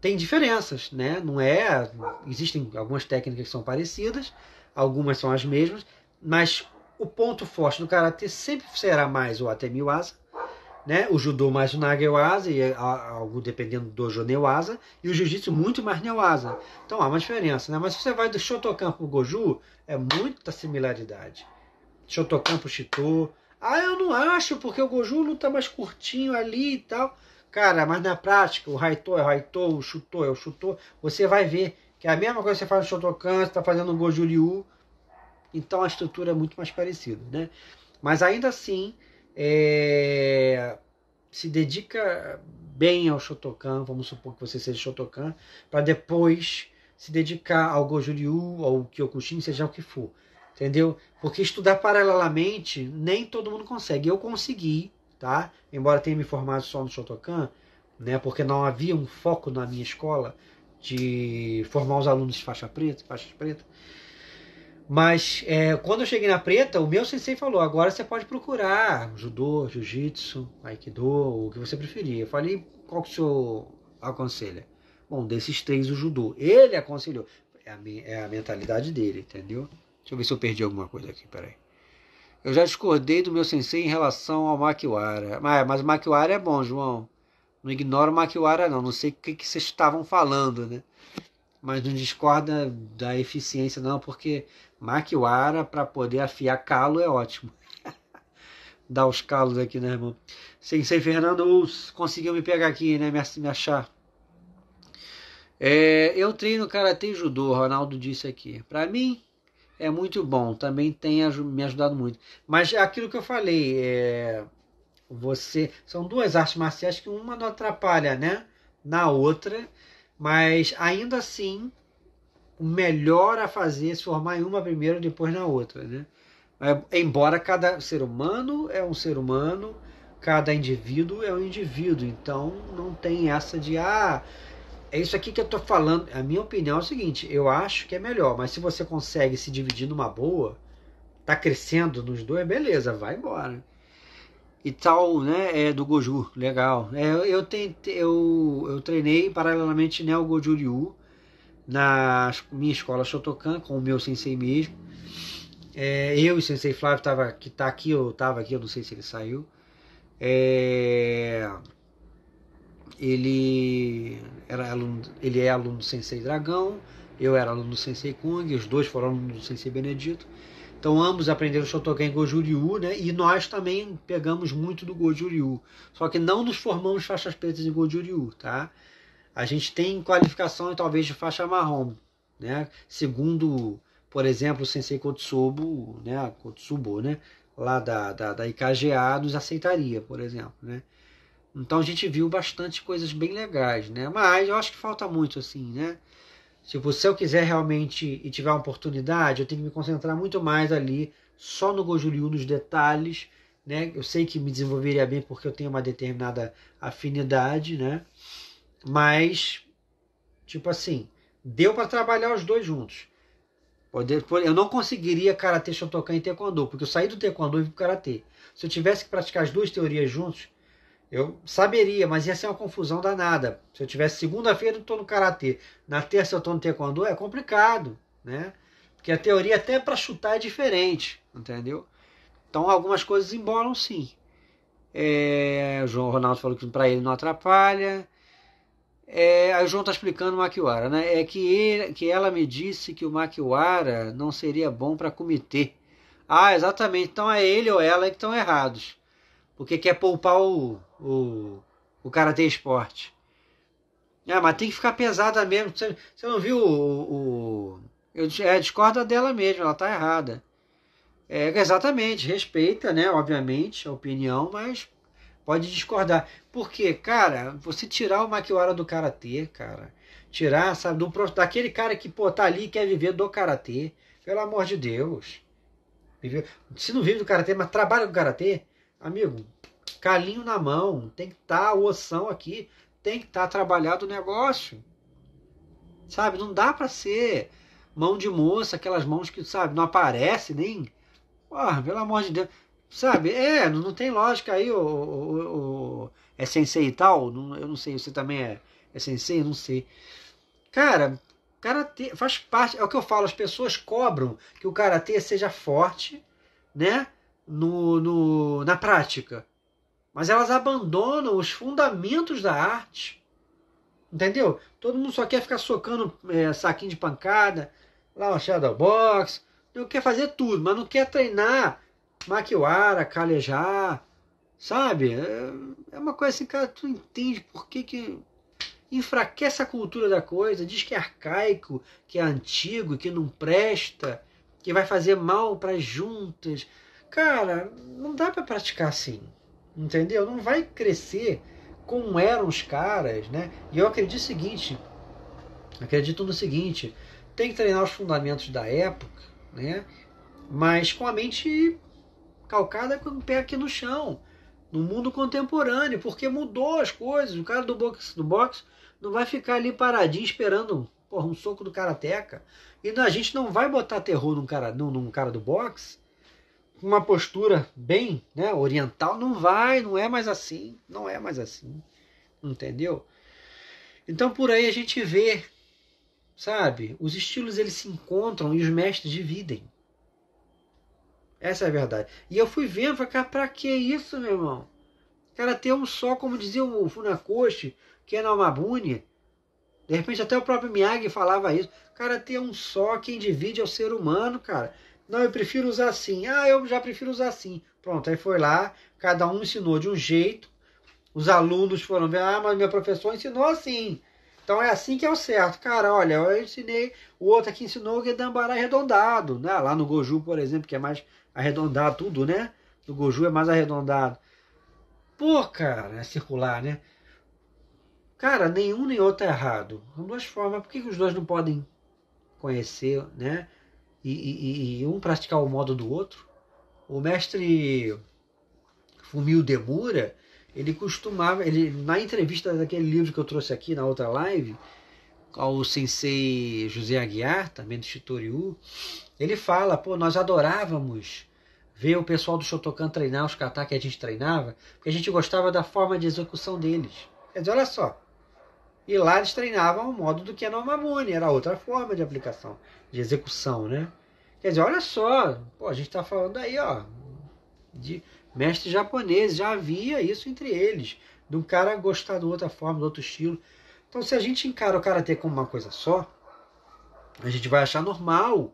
Tem diferenças, né? Não é, existem algumas técnicas que são parecidas, algumas são as mesmas, mas o ponto forte do karatê sempre será mais o atemiwasa, né? O judô mais o Nagewasa, e algo dependendo do dojo e o jiu-jitsu muito mais Neuasa. Então há uma diferença, né? Mas se você vai do Shotokan pro Goju, é muita similaridade. Shotokan pro Shito. Ah, eu não acho, porque o Goju luta mais curtinho ali e tal. Cara, mas na prática, o Raito é o Raito, o Shuto é o Shuto. Você vai ver que é a mesma coisa que você faz no Shotokan, você está fazendo no Goju Ryu. Então a estrutura é muito mais parecida, né? Mas ainda assim, é, se dedica bem ao Shotokan, vamos supor que você seja Shotokan, para depois se dedicar ao Goju Ryu, ao Kyokushin, seja o que for. Entendeu? Porque estudar paralelamente nem todo mundo consegue. Eu consegui, tá? Embora tenha me formado só no Shotokan, né? Porque não havia um foco na minha escola de formar os alunos de faixa preta, faixa preta. Mas é, quando eu cheguei na preta, o meu sensei falou: agora você pode procurar judô, jiu-jitsu, aikido, o que você preferir. Eu falei: qual que o senhor aconselha? Bom, desses três, o judô. Ele aconselhou. É a, é a mentalidade dele, entendeu? Deixa eu ver se eu perdi alguma coisa aqui, peraí. Eu já discordei do meu sensei em relação ao Makiwara. Mas, mas o Makiwara é bom, João. Não ignora o Makiwara, não. Não sei o que, que vocês estavam falando, né? Mas não discorda da eficiência, não, porque Maquiara para poder afiar calo é ótimo. <laughs> Dá os calos aqui, né, irmão? Sensei Fernando conseguiu me pegar aqui, né? Me, me achar. É, eu treino karatê e judô, Ronaldo disse aqui. Para mim é muito bom, também tem me ajudado muito. Mas é aquilo que eu falei, é, você são duas artes marciais que uma não atrapalha, né? na outra, mas ainda assim o melhor a fazer é se formar em uma primeiro, depois na outra, né? Embora cada ser humano é um ser humano, cada indivíduo é um indivíduo, então não tem essa de ah, é isso aqui que eu estou falando. A minha opinião é o seguinte: eu acho que é melhor, mas se você consegue se dividir numa boa, tá crescendo nos dois, beleza, vai embora. E tal, né? É do Goju, legal. É, eu, tentei, eu, eu treinei paralelamente Neo Goju Ryu na minha escola Shotokan com o meu sensei mesmo. É, eu e o sensei Flávio tava, que tá aqui, eu tava aqui, eu não sei se ele saiu. É, ele era aluno, ele é aluno do Sensei Dragão, eu era aluno do Sensei Kung, os dois foram alunos do Sensei Benedito. Então ambos aprenderam Shotokan Goju Ryu, né? E nós também pegamos muito do Goju Ryu. Só que não nos formamos faixas pretas em Goju Ryu, tá? A gente tem qualificação talvez de faixa marrom, né? Segundo, por exemplo, o Sensei Kotsubo, né? Kotsubo, né? Lá da, da, da IKGA nos aceitaria, por exemplo, né? Então a gente viu bastante coisas bem legais, né? Mas eu acho que falta muito assim, né? Se você eu quiser realmente e tiver uma oportunidade, eu tenho que me concentrar muito mais ali só no Goju nos detalhes, né? Eu sei que me desenvolveria bem porque eu tenho uma determinada afinidade, né? Mas tipo assim, deu para trabalhar os dois juntos. Eu não conseguiria karatê, shotokan e taekwondo, porque eu saí do taekwondo e fui pro karatê. Se eu tivesse que praticar as duas teorias juntos, eu saberia, mas ia ser uma confusão danada. Se eu tivesse segunda-feira eu estou no karatê, na terça eu estou no taekwondo, é complicado, né? Porque a teoria até para chutar é diferente, entendeu? Então algumas coisas embolam sim. É, o João Ronaldo falou que para ele não atrapalha. É, aí o João está explicando o Makiwara, né? É que, ele, que ela me disse que o Makiwara não seria bom para comitê. Ah, exatamente. Então é ele ou ela que estão errados porque quer poupar o, o, o Karatê Esporte. É, mas tem que ficar pesada mesmo. Você, você não viu o. o eu é, discorda dela mesmo, ela tá errada. É, exatamente, respeita, né? Obviamente, a opinião, mas pode discordar. Porque, cara, você tirar o Makiwara do Karatê, cara. Tirar, sabe, do, daquele cara que, pô, tá ali e quer viver do Karatê. Pelo amor de Deus. Se não vive do Karatê, mas trabalha com Karatê, Amigo, calinho na mão, tem que estar tá, o oção aqui, tem que estar tá trabalhado o negócio. Sabe, não dá para ser mão de moça, aquelas mãos que, sabe, não aparece nem. Porra, pelo amor de Deus. Sabe, é, não, tem lógica aí, o, o, o, é sensei e tal, não, eu não sei, você também é, é sensei, não sei. Cara, karatê faz parte, é o que eu falo, as pessoas cobram que o karatê seja forte, né? no, no, na prática. Mas elas abandonam os fundamentos da arte. Entendeu? Todo mundo só quer ficar socando é, saquinho de pancada, lá o Shadow Box, não quer fazer tudo, mas não quer treinar maquiara, calejar, sabe? É, é uma coisa assim, cara, tu entende por que, que enfraquece a cultura da coisa, diz que é arcaico, que é antigo, que não presta, que vai fazer mal para as juntas, Cara, não dá para praticar assim. Entendeu? Não vai crescer como eram os caras, né? E eu acredito o seguinte, acredito no seguinte, tem que treinar os fundamentos da época, né? Mas com a mente calcada com o pé aqui no chão, no mundo contemporâneo, porque mudou as coisas. O cara do boxe, do boxe não vai ficar ali paradinho esperando porra, um soco do karateca. E a gente não vai botar terror num cara, num, num cara do boxe uma postura bem né, oriental, não vai, não é mais assim, não é mais assim, entendeu? Então por aí a gente vê, sabe, os estilos eles se encontram e os mestres dividem. Essa é a verdade. E eu fui vendo, falei, cara, pra que isso, meu irmão? Cara, ter um só, como dizia o Funakoshi, que é na Mabune, de repente até o próprio Miyagi falava isso. Cara, ter um só, quem divide é o ser humano, cara. Não, eu prefiro usar assim. Ah, eu já prefiro usar assim. Pronto, aí foi lá, cada um ensinou de um jeito. Os alunos foram ver, ah, mas meu professor ensinou assim. Então é assim que é o certo. Cara, olha, eu ensinei, o outro aqui ensinou o Gedambara arredondado, né? Lá no Goju, por exemplo, que é mais arredondado tudo, né? No Goju é mais arredondado. Pô, cara, é circular, né? Cara, nenhum nem outro é errado. São duas formas. Por que, que os dois não podem conhecer, né? E, e, e, um praticar o modo do outro? O mestre Fumio Demura, ele costumava, ele na entrevista daquele livro que eu trouxe aqui na outra live, ao sensei José Aguiar, também do Shitoryu, ele fala, pô, nós adorávamos ver o pessoal do Shotokan treinar os kata que a gente treinava, porque a gente gostava da forma de execução deles. Quer dizer, olha só. E lá eles treinavam o modo do que no Mamune, era outra forma de aplicação, de execução, né? Quer dizer, olha só, pô, a gente está falando aí, ó, de mestres japoneses, já havia isso entre eles, de um cara gostar de outra forma, de outro estilo. Então, se a gente encara o karatê como uma coisa só, a gente vai achar normal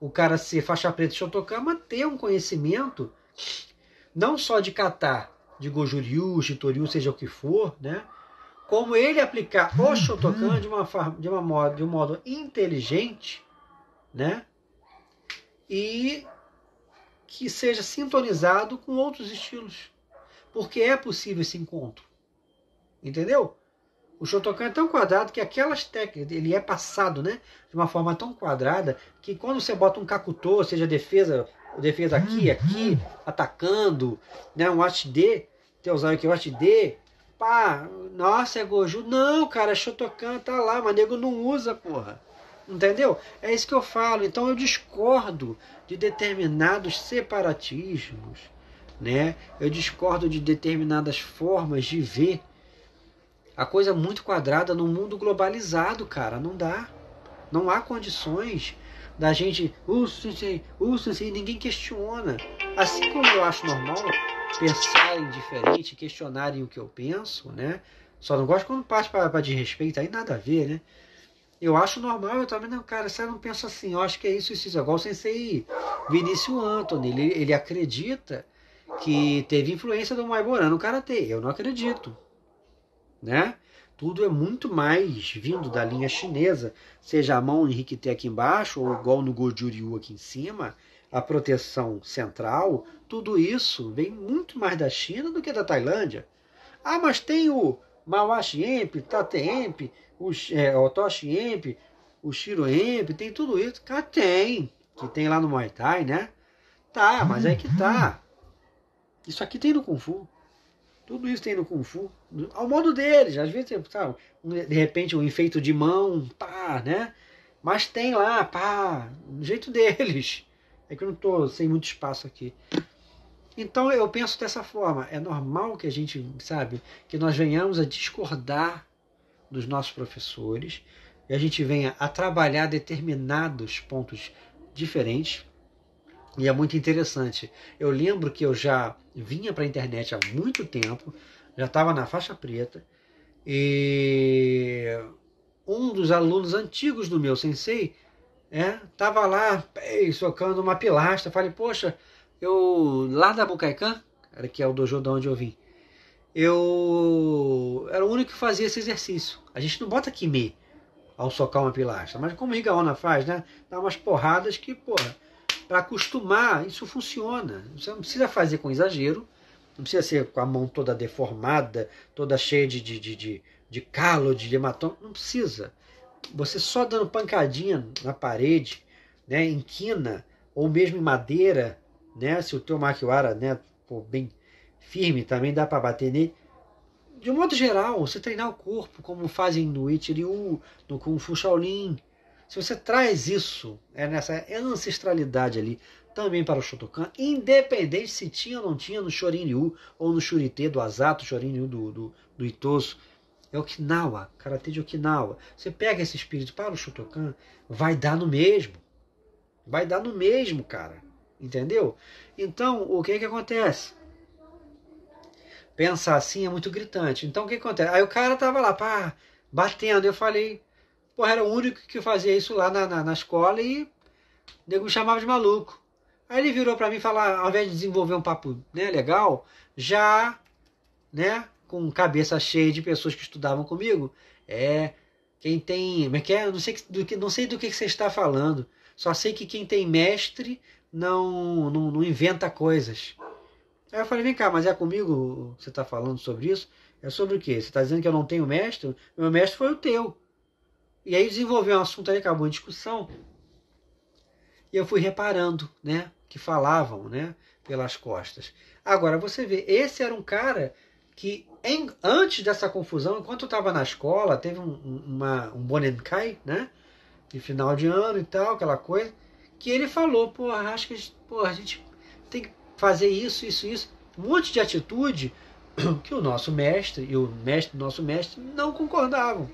o cara ser faixa preta de Shotokan, ter um conhecimento não só de kata, de Gojuryu, Shitoryu, seja o que for, né? Como ele aplicar o Shotokan de uma, de uma modo, de um modo inteligente, né? E que seja sintonizado com outros estilos. Porque é possível esse encontro. Entendeu? O Shotokan é tão quadrado que aquelas técnicas, ele é passado né, de uma forma tão quadrada que quando você bota um Kakuto, seja defesa, defesa aqui, aqui, atacando, né, um HD, tem usar aqui o HD, pá, nossa, é Goju. Não, cara, Shotokan tá lá, mas nego não usa, porra. Entendeu? É isso que eu falo. Então eu discordo de determinados separatismos, né? Eu discordo de determinadas formas de ver a coisa muito quadrada no mundo globalizado, cara. Não dá. Não há condições da gente. Uh, sensei, uh, ninguém questiona. Assim como eu acho normal pensarem diferente, questionarem o que eu penso, né? Só não gosto quando parte para desrespeito, aí nada a ver, né? Eu acho normal, eu também não, cara, você não pensa assim, eu acho que é isso, isso, isso. Igual o sensei Vinícius Anthony, ele, ele acredita que teve influência do Maibora no Karatê. Eu não acredito né? Tudo é muito mais vindo da linha chinesa, seja a mão Henrique aqui embaixo ou igual no Goju aqui em cima, a proteção central, tudo isso vem muito mais da China do que da Tailândia. Ah, mas tem o Mawashi Tateemp, o, é, o Toshi o Shiro tem tudo isso. Cara, tem. Que tem lá no Muay Thai, né? Tá, mas é que tá. Isso aqui tem no Kung Fu. Tudo isso tem no Kung Fu, ao modo deles. Às vezes, sabe, de repente, um enfeito de mão, pá, né? Mas tem lá, pá, do jeito <laughs> deles. É que eu não estou sem muito espaço aqui. Então eu penso dessa forma. É normal que a gente, sabe, que nós venhamos a discordar dos nossos professores e a gente venha a trabalhar determinados pontos diferentes e é muito interessante. Eu lembro que eu já vinha para a internet há muito tempo, já estava na faixa preta, e um dos alunos antigos do meu sensei estava é, lá socando uma pilastra. Falei, poxa, eu lá da Bucaican, que é o dojo de onde eu vim, eu era o único que fazia esse exercício. A gente não bota Kime ao socar uma pilastra, mas como o Rigaona faz, né? Dá umas porradas que, porra, para acostumar, isso funciona. Você não precisa fazer com exagero, não precisa ser com a mão toda deformada, toda cheia de, de, de, de, calo, de hematoma. Não precisa. Você só dando pancadinha na parede, né, em quina, ou mesmo em madeira, né, se o teu maquiara né, for bem firme, também dá para bater nele. De um modo geral, você treinar o corpo, como fazem no Ichiryu, no Kung Fu Shaolin, se você traz isso, é nessa ancestralidade ali, também para o Shotokan, independente se tinha ou não tinha no Shorin-ryu ou no Shurite do Asato, Shorin-ryu do, do, do Itosu, é Okinawa, Karate de Okinawa. Você pega esse espírito para o Shotokan, vai dar no mesmo. Vai dar no mesmo, cara. Entendeu? Então, o que que acontece? Pensar assim é muito gritante. Então, o que acontece? Aí o cara tava lá, pá, batendo. Eu falei, Porra, era o único que fazia isso lá na, na, na escola e o nego me chamava de maluco. Aí ele virou para mim falar, ao invés de desenvolver um papo né, legal, já né, com cabeça cheia de pessoas que estudavam comigo, é quem tem, como é que é? não sei do que, não sei do que você está falando. Só sei que quem tem mestre não, não, não inventa coisas. Aí eu falei, vem cá, mas é comigo que você está falando sobre isso? É sobre o quê? Você está dizendo que eu não tenho mestre? Meu mestre foi o teu. E aí desenvolveu um assunto aí, acabou a discussão. E eu fui reparando, né? Que falavam, né? Pelas costas. Agora, você vê, esse era um cara que, em, antes dessa confusão, enquanto eu estava na escola, teve um, uma, um Bonenkai, né? De final de ano e tal, aquela coisa, que ele falou, pô, acho que porra, a gente tem que fazer isso, isso, isso. Um monte de atitude <clears throat> que o nosso mestre e o mestre do nosso mestre não concordavam.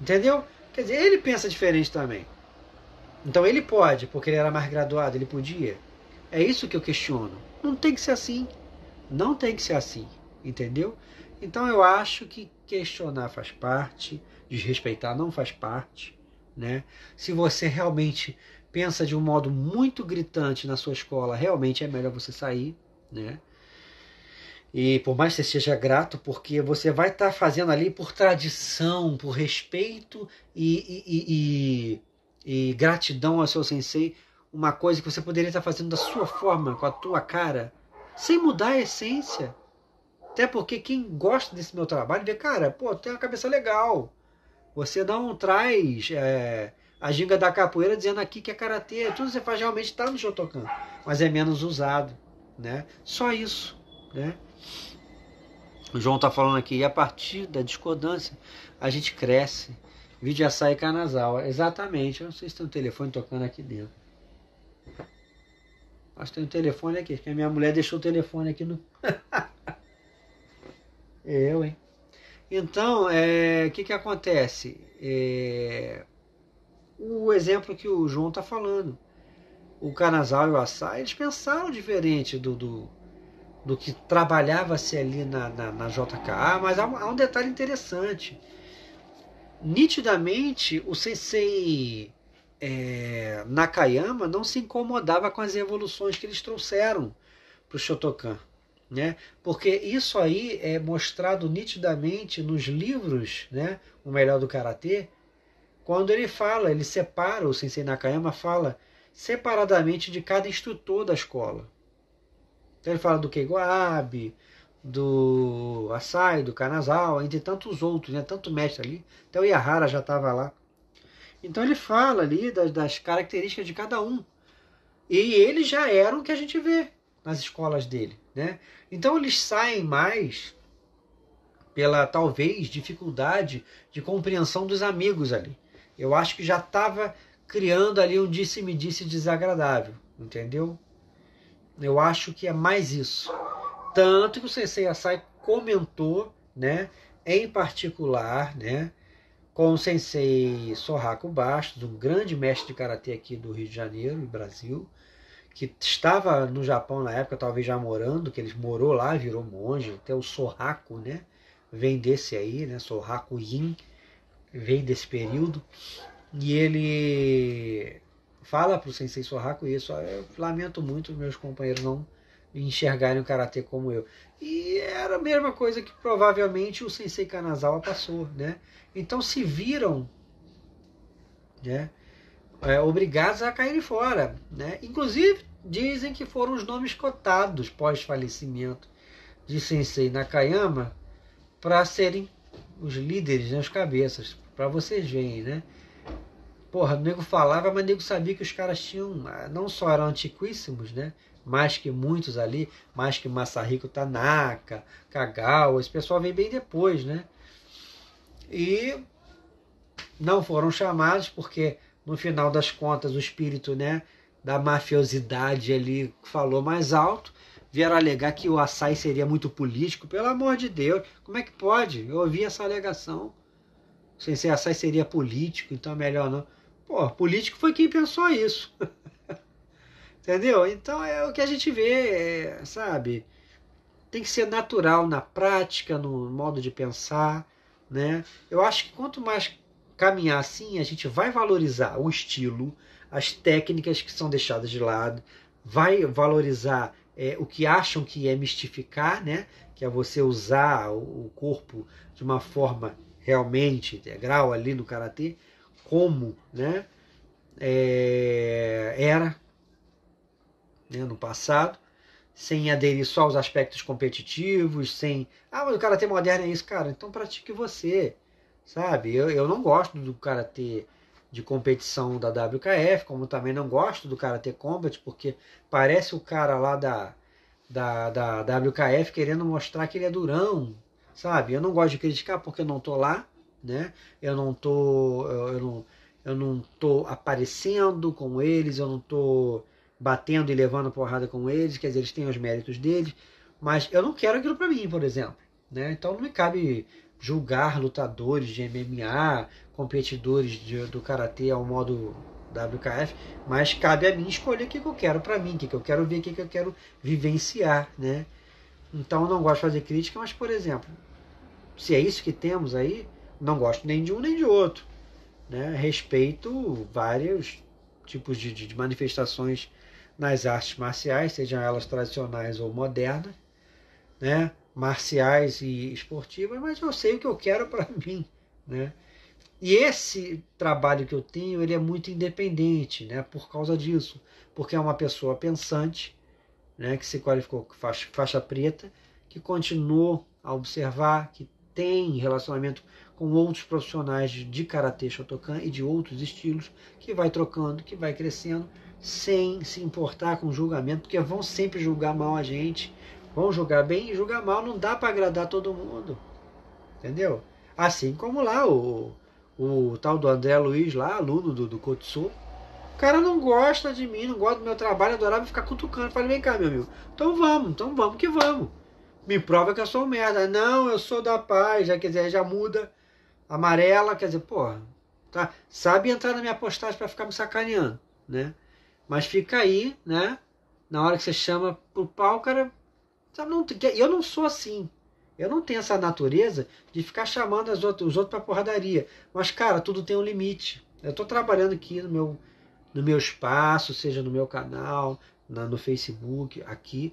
Entendeu? Quer dizer, ele pensa diferente também. Então ele pode, porque ele era mais graduado, ele podia. É isso que eu questiono. Não tem que ser assim. Não tem que ser assim. Entendeu? Então eu acho que questionar faz parte, desrespeitar não faz parte. Né? Se você realmente pensa de um modo muito gritante na sua escola, realmente é melhor você sair. Né? E por mais que você seja grato, porque você vai estar tá fazendo ali por tradição, por respeito e, e, e, e, gratidão ao seu sensei, uma coisa que você poderia estar tá fazendo da sua forma, com a tua cara, sem mudar a essência. Até porque quem gosta desse meu trabalho vê, cara, pô, tem uma cabeça legal. Você não traz é, a ginga da capoeira dizendo aqui que é karatê. Tudo que você faz realmente está no Shotokan, mas é menos usado. Né? Só isso. Né? O João está falando aqui, e a partir da discordância a gente cresce. Vídeo açaí Kanazawa. Exatamente. Eu não sei se tem um telefone tocando aqui dentro. Acho que tem um telefone aqui. Acho que a minha mulher deixou o telefone aqui no. <laughs> Eu, hein? Então, o é, que, que acontece? É, o exemplo que o João está falando. O Canasal e o Açaí, eles pensaram diferente do, do, do que trabalhava-se ali na, na, na, JKA, mas há um, há um, detalhe interessante. Nitidamente, o sensei é, Nakayama não se incomodava com as evoluções que eles trouxeram para o Shotokan. Né? Porque isso aí é mostrado nitidamente nos livros, né? o melhor do Karatê, quando ele fala, ele separa, o Sensei Nakayama fala separadamente de cada instrutor da escola. Então ele fala do Keigoabe, do Asai, do Kanazawa, entre tantos outros, né? tanto mestre ali. Até o Yahara já estava lá. Então ele fala ali das, das, características de cada um. E eles já eram o que a gente vê nas escolas dele. Né? Então eles saem mais pela talvez dificuldade de compreensão dos amigos ali. Eu acho que já estava criando ali um disse-me-disse -disse desagradável, entendeu? Eu acho que é mais isso. Tanto que o Sensei Asai comentou, né, em particular, né, com o Sensei Sorraco Bastos, um grande mestre de karatê aqui do Rio de Janeiro, Brasil, que estava no Japão na época, talvez já morando, que ele morou lá, virou monge, até o Sorraco, né, vem desse aí, né, Sorraco Yin, vem desse período, e ele fala para o Sensei Sorraco isso. Eu lamento muito meus companheiros não enxergarem o karatê como eu. E era a mesma coisa que provavelmente o Sensei Kanazawa passou, né? Então se viram, né? É, obrigados a caírem fora, né? Inclusive dizem que foram os nomes cotados pós falecimento de Sensei Nakayama para serem os líderes, né, os cabeças, para vocês verem, né? Porra, o nego falava, mas o nego sabia que os caras tinham, ah, não só eram antiquíssimos, né? Mais que muitos ali, mais que Masahiko Tanaka, Kagawa, esse pessoal vem bem depois, né? E não foram chamados porque no final das contas o espírito, né, da mafiosidade ali falou mais alto, vieram alegar que o Assai seria muito político, pelo amor de Deus, como é que pode? Eu ouvi essa alegação. O Sensei Assai seria político, então é melhor não. Pô, político foi quem pensou isso. <laughs> Entendeu? Então é o que a gente vê, é, sabe? Tem que ser natural na prática, no modo de pensar, né? Eu acho que quanto mais caminhar assim, a gente vai valorizar o estilo, as técnicas que são deixadas de lado, vai valorizar é, o que acham que é mistificar, né? Que é você usar o corpo de uma forma realmente integral ali no karatê como né, é, era né, no passado. sem aderir só aos aspectos competitivos, sem. Ah, mas o karatê moderno é isso, cara. Então pratique você, sabe? Eu, eu não gosto do karatê de competição da WKF, como também não gosto do karatê combat, porque parece o cara lá da, da, da WKF querendo mostrar que ele é durão, sabe? Eu não gosto de criticar porque eu não tô lá, né? Eu não tô. Eu, não, eu não tô aparecendo com eles, eu não tô batendo e levando porrada com eles, quer dizer, eles têm os méritos deles, mas eu não quero aquilo para mim, por exemplo. Né? Então não me cabe julgar lutadores de MMA, competidores de, do karatê ao modo WKF, mas cabe a mim escolher o que, que eu quero para mim, o que, que eu quero ver, o que, que eu quero vivenciar, né? Então não gosto de fazer crítica, mas por exemplo, se é isso que temos aí, não gosto nem de um nem de outro, né? Respeito vários tipos de, de manifestações nas artes marciais, sejam elas tradicionais ou modernas, né? marciais e esportivas, mas eu sei o que eu quero para <laughs> mim. Né? E esse trabalho que eu tenho, ele é muito independente, né? por causa disso, porque é uma pessoa pensante, né? que se qualificou com faixa, faixa preta, que continuou a observar, que tem relacionamento com outros profissionais de karatê Shotokan e de outros estilos, que vai trocando, que vai crescendo sem se importar com julgamento, porque vão sempre julgar mal a gente, vão julgar bem e julgar mal, não dá para agradar todo mundo. Entendeu? Assim como lá o, o tal do André Luiz, lá, aluno do, do Kotsu, o cara não gosta de mim, não gosta do meu trabalho, adorava ficar cutucando. falei, vem cá, meu amigo, então vamos, então vamos que vamos. Me prova que eu sou merda. Não, eu sou da paz, já quer dizer, já muda. Amarela, quer dizer, porra, tá? Sabe entrar na minha postagem para ficar me sacaneando, né? Mas fica aí, né? Na hora que você chama pro pau, o cara. Sabe, não, eu não sou assim. Eu não tenho essa natureza de ficar chamando as outras, os outros para porradaria. Mas, cara, tudo tem um limite. Eu estou trabalhando aqui no meu, no meu espaço, seja no meu canal, na, no Facebook, aqui.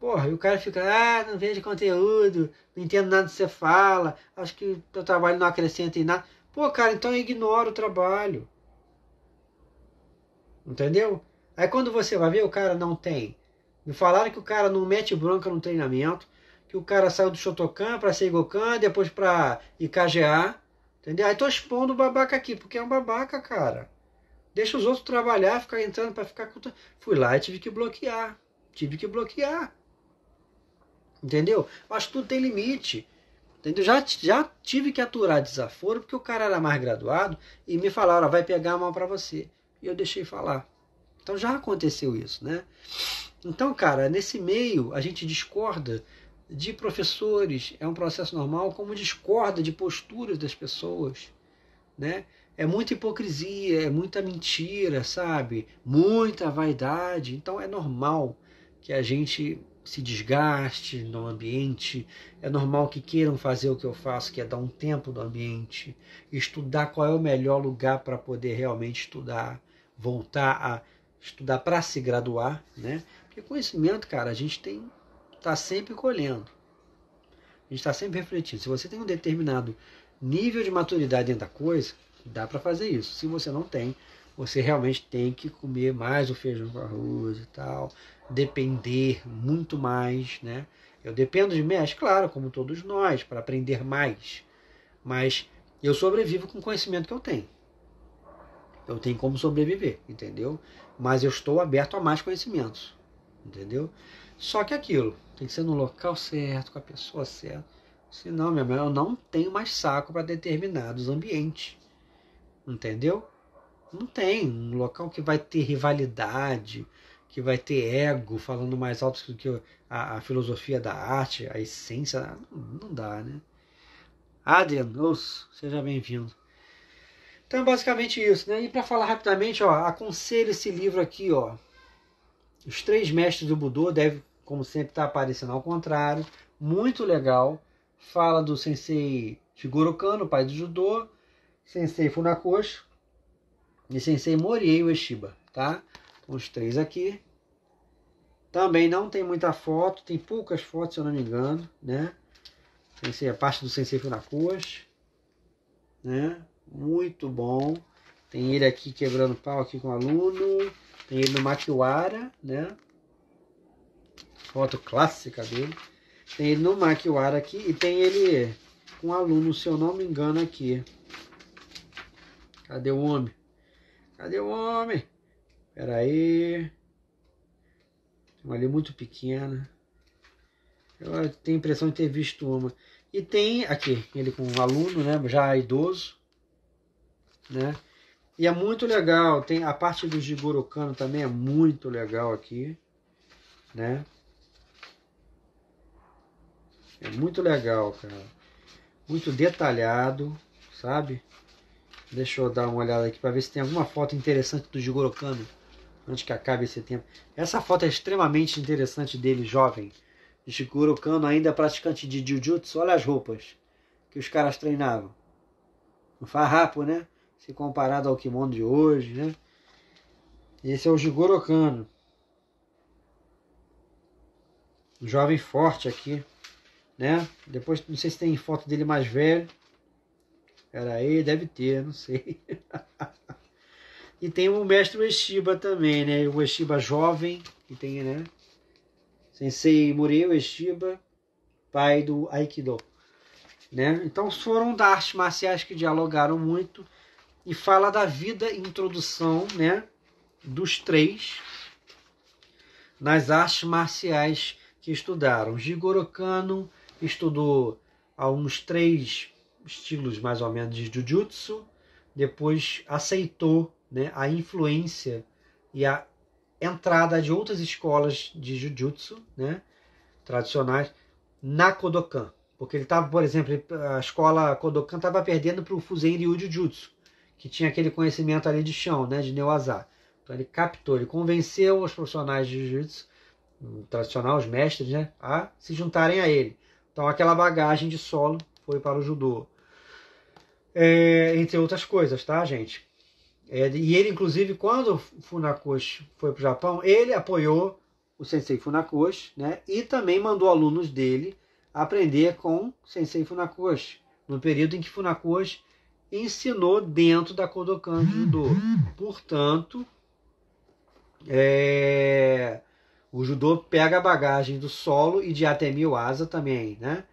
Porra, e o cara fica, ah, não vejo conteúdo, não entendo nada que você fala, acho que o teu trabalho não acrescenta em nada. Pô, cara, então eu ignoro o trabalho. Entendeu? Aí quando você vai ver, o cara não tem. Me falaram que o cara não mete bronca no treinamento, que o cara saiu do Shotokan para Seigokan, depois para IKGA. Entendeu? Aí tô expondo o babaca aqui, porque é um babaca, cara. Deixa os outros trabalhar, ficar entrando para ficar. Fui lá e tive que bloquear. Tive que bloquear. Entendeu? Mas tudo tem limite. Entendeu? Já, já tive que aturar desaforo porque o cara era mais graduado e me falaram, vai pegar a mão para você e eu deixei falar. Então já aconteceu isso, né? Então, cara, nesse meio a gente discorda de professores, é um processo normal, como discorda de posturas das pessoas, né? É muita hipocrisia, é muita mentira, sabe? Muita vaidade. Então é normal que a gente se desgaste no ambiente, é normal que queiram fazer o que eu faço, que é dar um tempo no ambiente, estudar qual é o melhor lugar para poder realmente estudar, voltar a estudar para se graduar, né? Porque conhecimento, cara, a gente tem tá sempre colhendo. A gente está sempre refletindo. Se você tem um determinado nível de maturidade dentro da coisa, dá para fazer isso. Se você não tem, você realmente tem que comer mais o feijão com arroz e tal, depender muito mais, né? Eu dependo de mestre, claro, como todos nós, para aprender mais. Mas eu sobrevivo com o conhecimento que eu tenho. Eu tenho como sobreviver, entendeu? Mas eu estou aberto a mais conhecimentos, entendeu? Só que aquilo, tem que ser no local certo, com a pessoa certa. Senão, meu irmão, eu não tenho mais saco para determinados ambientes. Entendeu? Não tem. Um local que vai ter rivalidade, que vai ter ego falando mais alto do que a, a filosofia da arte, a essência. Não, não dá, né? Adrian, ouço, seja bem-vindo. Então, basicamente isso, né? E para falar rapidamente, ó, aconselho esse livro aqui, ó. Os Três Mestres do Budô, deve, como sempre, estar tá aparecendo ao contrário. Muito legal. Fala do Sensei Shigoro Kano, pai do judô, Sensei Funakoshi e Sensei Moriei Ueshiba, tá? Os três aqui. Também não tem muita foto, tem poucas fotos, se eu não me engano, né? Sensei, a parte do Sensei Funakoshi, né? Muito bom. Tem ele aqui quebrando pau aqui com o aluno. Tem ele no Makiwara, né? foto clássica dele. Tem ele no Makiwara aqui e tem ele com um aluno, se eu não me engano, aqui. Cadê o homem? Cadê o homem? Pera aí. Uma ali muito pequena. Eu tenho a impressão de ter visto uma. E tem aqui, ele com um aluno, né, já idoso, né? E é muito legal, tem a parte do Jigoro Kano também é muito legal aqui, né? É muito legal, cara. Muito detalhado, sabe? Deixa eu dar uma olhada aqui para ver se tem alguma foto interessante do Jigoro Kano antes que acabe esse tempo. Essa foto é extremamente interessante dele, jovem. Jigoro Kano ainda praticante de Jiu-Jitsu. Olha as roupas que os caras treinavam. Um farrapo, né? Se comparado ao kimono de hoje, né? Esse é o Jigoro Kano. Um jovem forte aqui, né? Depois, não sei se tem foto dele mais velho. Era aí, deve ter, não sei. <laughs> e tem o mestre Eshiba também, né? O Eshiba jovem, que tem, né? Sensei Mureo Eshiba, pai do Aikido. Né? Então foram das artes marciais que dialogaram muito e fala da vida introdução né, dos três nas artes marciais que estudaram. Jigoro Kano estudou alguns três estilos mais ou menos de Jujutsu, depois aceitou né, a influência e a entrada de outras escolas de Jujutsu né, tradicionais na Kodokan. Porque ele estava, por exemplo, a escola Kodokan estava perdendo para o Fusen Ryu Jujutsu, que tinha aquele conhecimento ali de chão, né, de Neuazá. Então ele captou, ele convenceu os profissionais de Jiu-Jitsu tradicional, os mestres, né, a se juntarem a ele. Então aquela bagagem de solo foi para o judô. É, entre outras coisas, tá, gente? É, e ele, inclusive, quando Funakoshi foi para o Japão, ele apoiou o Sensei Funakoshi, né? E também mandou alunos dele aprender com Sensei Funakoshi, no período em que Funakoshi ensinou dentro da Kodokan Judô. Portanto, é, o judô pega a bagagem do solo e de Atemi Asa também, né?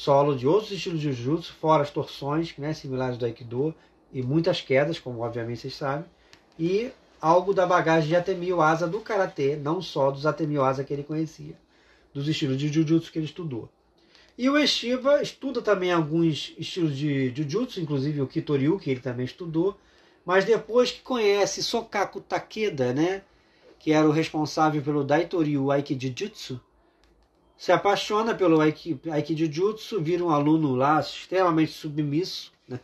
Solo de outros estilos de jiu-jitsu, fora as torções, né, similares do Aikido, e muitas quedas, como obviamente vocês sabem, e algo da bagagem de Atemio Asa do Karatê, não só dos Atemio Asa que ele conhecia, dos estilos de Jiu-Jitsu que ele estudou. E o Eshiva estuda também alguns estilos de Jiu-Jitsu, inclusive o Kitoryu, que ele também estudou, mas depois que conhece Sokaku Takeda, né, que era o responsável pelo Daitoryu Aikijutsu, se apaixona pelo Aikijutsu, vira um aluno lá extremamente submisso, né?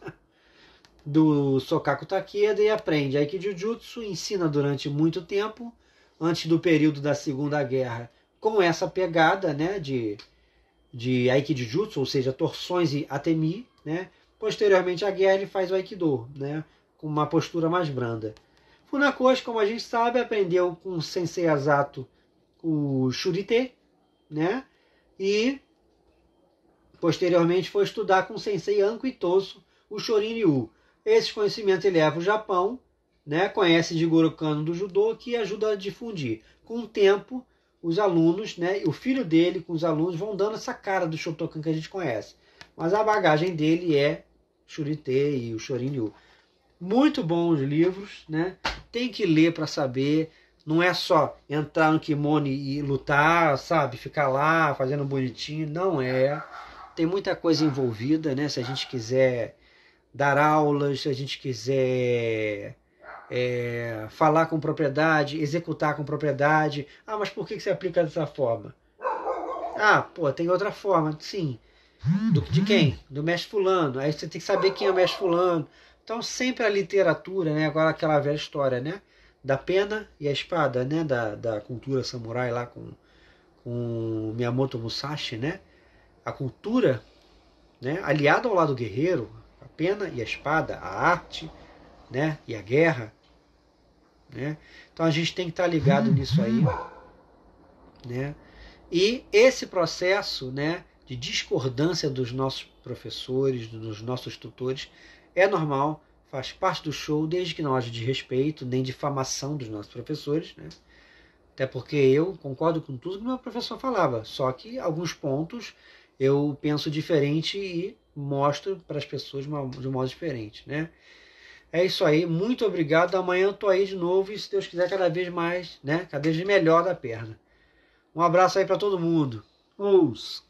do Sokaku Takeda e aprende Aikijutsu, ensina durante muito tempo, antes do período da Segunda Guerra, com essa pegada né, de, de Aikijutsu, ou seja, torções e atemi. Né? Posteriormente à guerra ele faz o Aikido, né, com uma postura mais branda. Funakoshi, como a gente sabe, aprendeu com o Sensei Asato o Shurite, né? E posteriormente foi estudar com o Sensei Anko Itosu o Shorin Ryu. Esse conhecimento ele leva o Japão, né? conhece de Kano do judô, que ajuda a difundir. Com o tempo, os alunos, né? o filho dele com os alunos vão dando essa cara do Shotokan que a gente conhece. Mas a bagagem dele é Shurite e o Shorin-ryu. Muito bons livros, né? Tem que ler para saber. Não é só entrar no kimono e lutar, sabe? Ficar lá fazendo bonitinho. Não é. Tem muita coisa envolvida, né? Se a gente quiser dar aulas, se a gente quiser é, falar com propriedade, executar com propriedade. Ah, mas por que você aplica dessa forma? Ah, pô, tem outra forma. Sim. Do, de quem? Do mestre fulano. Aí você tem que saber quem é o mestre fulano. Então sempre a literatura, né? Agora aquela velha história, né? Da pena e a espada, né? Da, da cultura samurai lá com, com Miyamoto Musashi, né? A cultura, né? Aliado ao lado guerreiro, pena e a espada, a arte né, e a guerra. Né? Então a gente tem que estar ligado nisso aí. Né? E esse processo né, de discordância dos nossos professores, dos nossos tutores, é normal, faz parte do show, desde que não haja de respeito nem difamação dos nossos professores. Né? Até porque eu concordo com tudo que meu professor falava, só que alguns pontos eu penso diferente e mostro para as pessoas de, uma, de um modo diferente, né? É isso aí, muito obrigado. Amanhã eu tô aí de novo e se Deus quiser cada vez mais, né? Cada vez melhor da perna. Um abraço aí para todo mundo. Os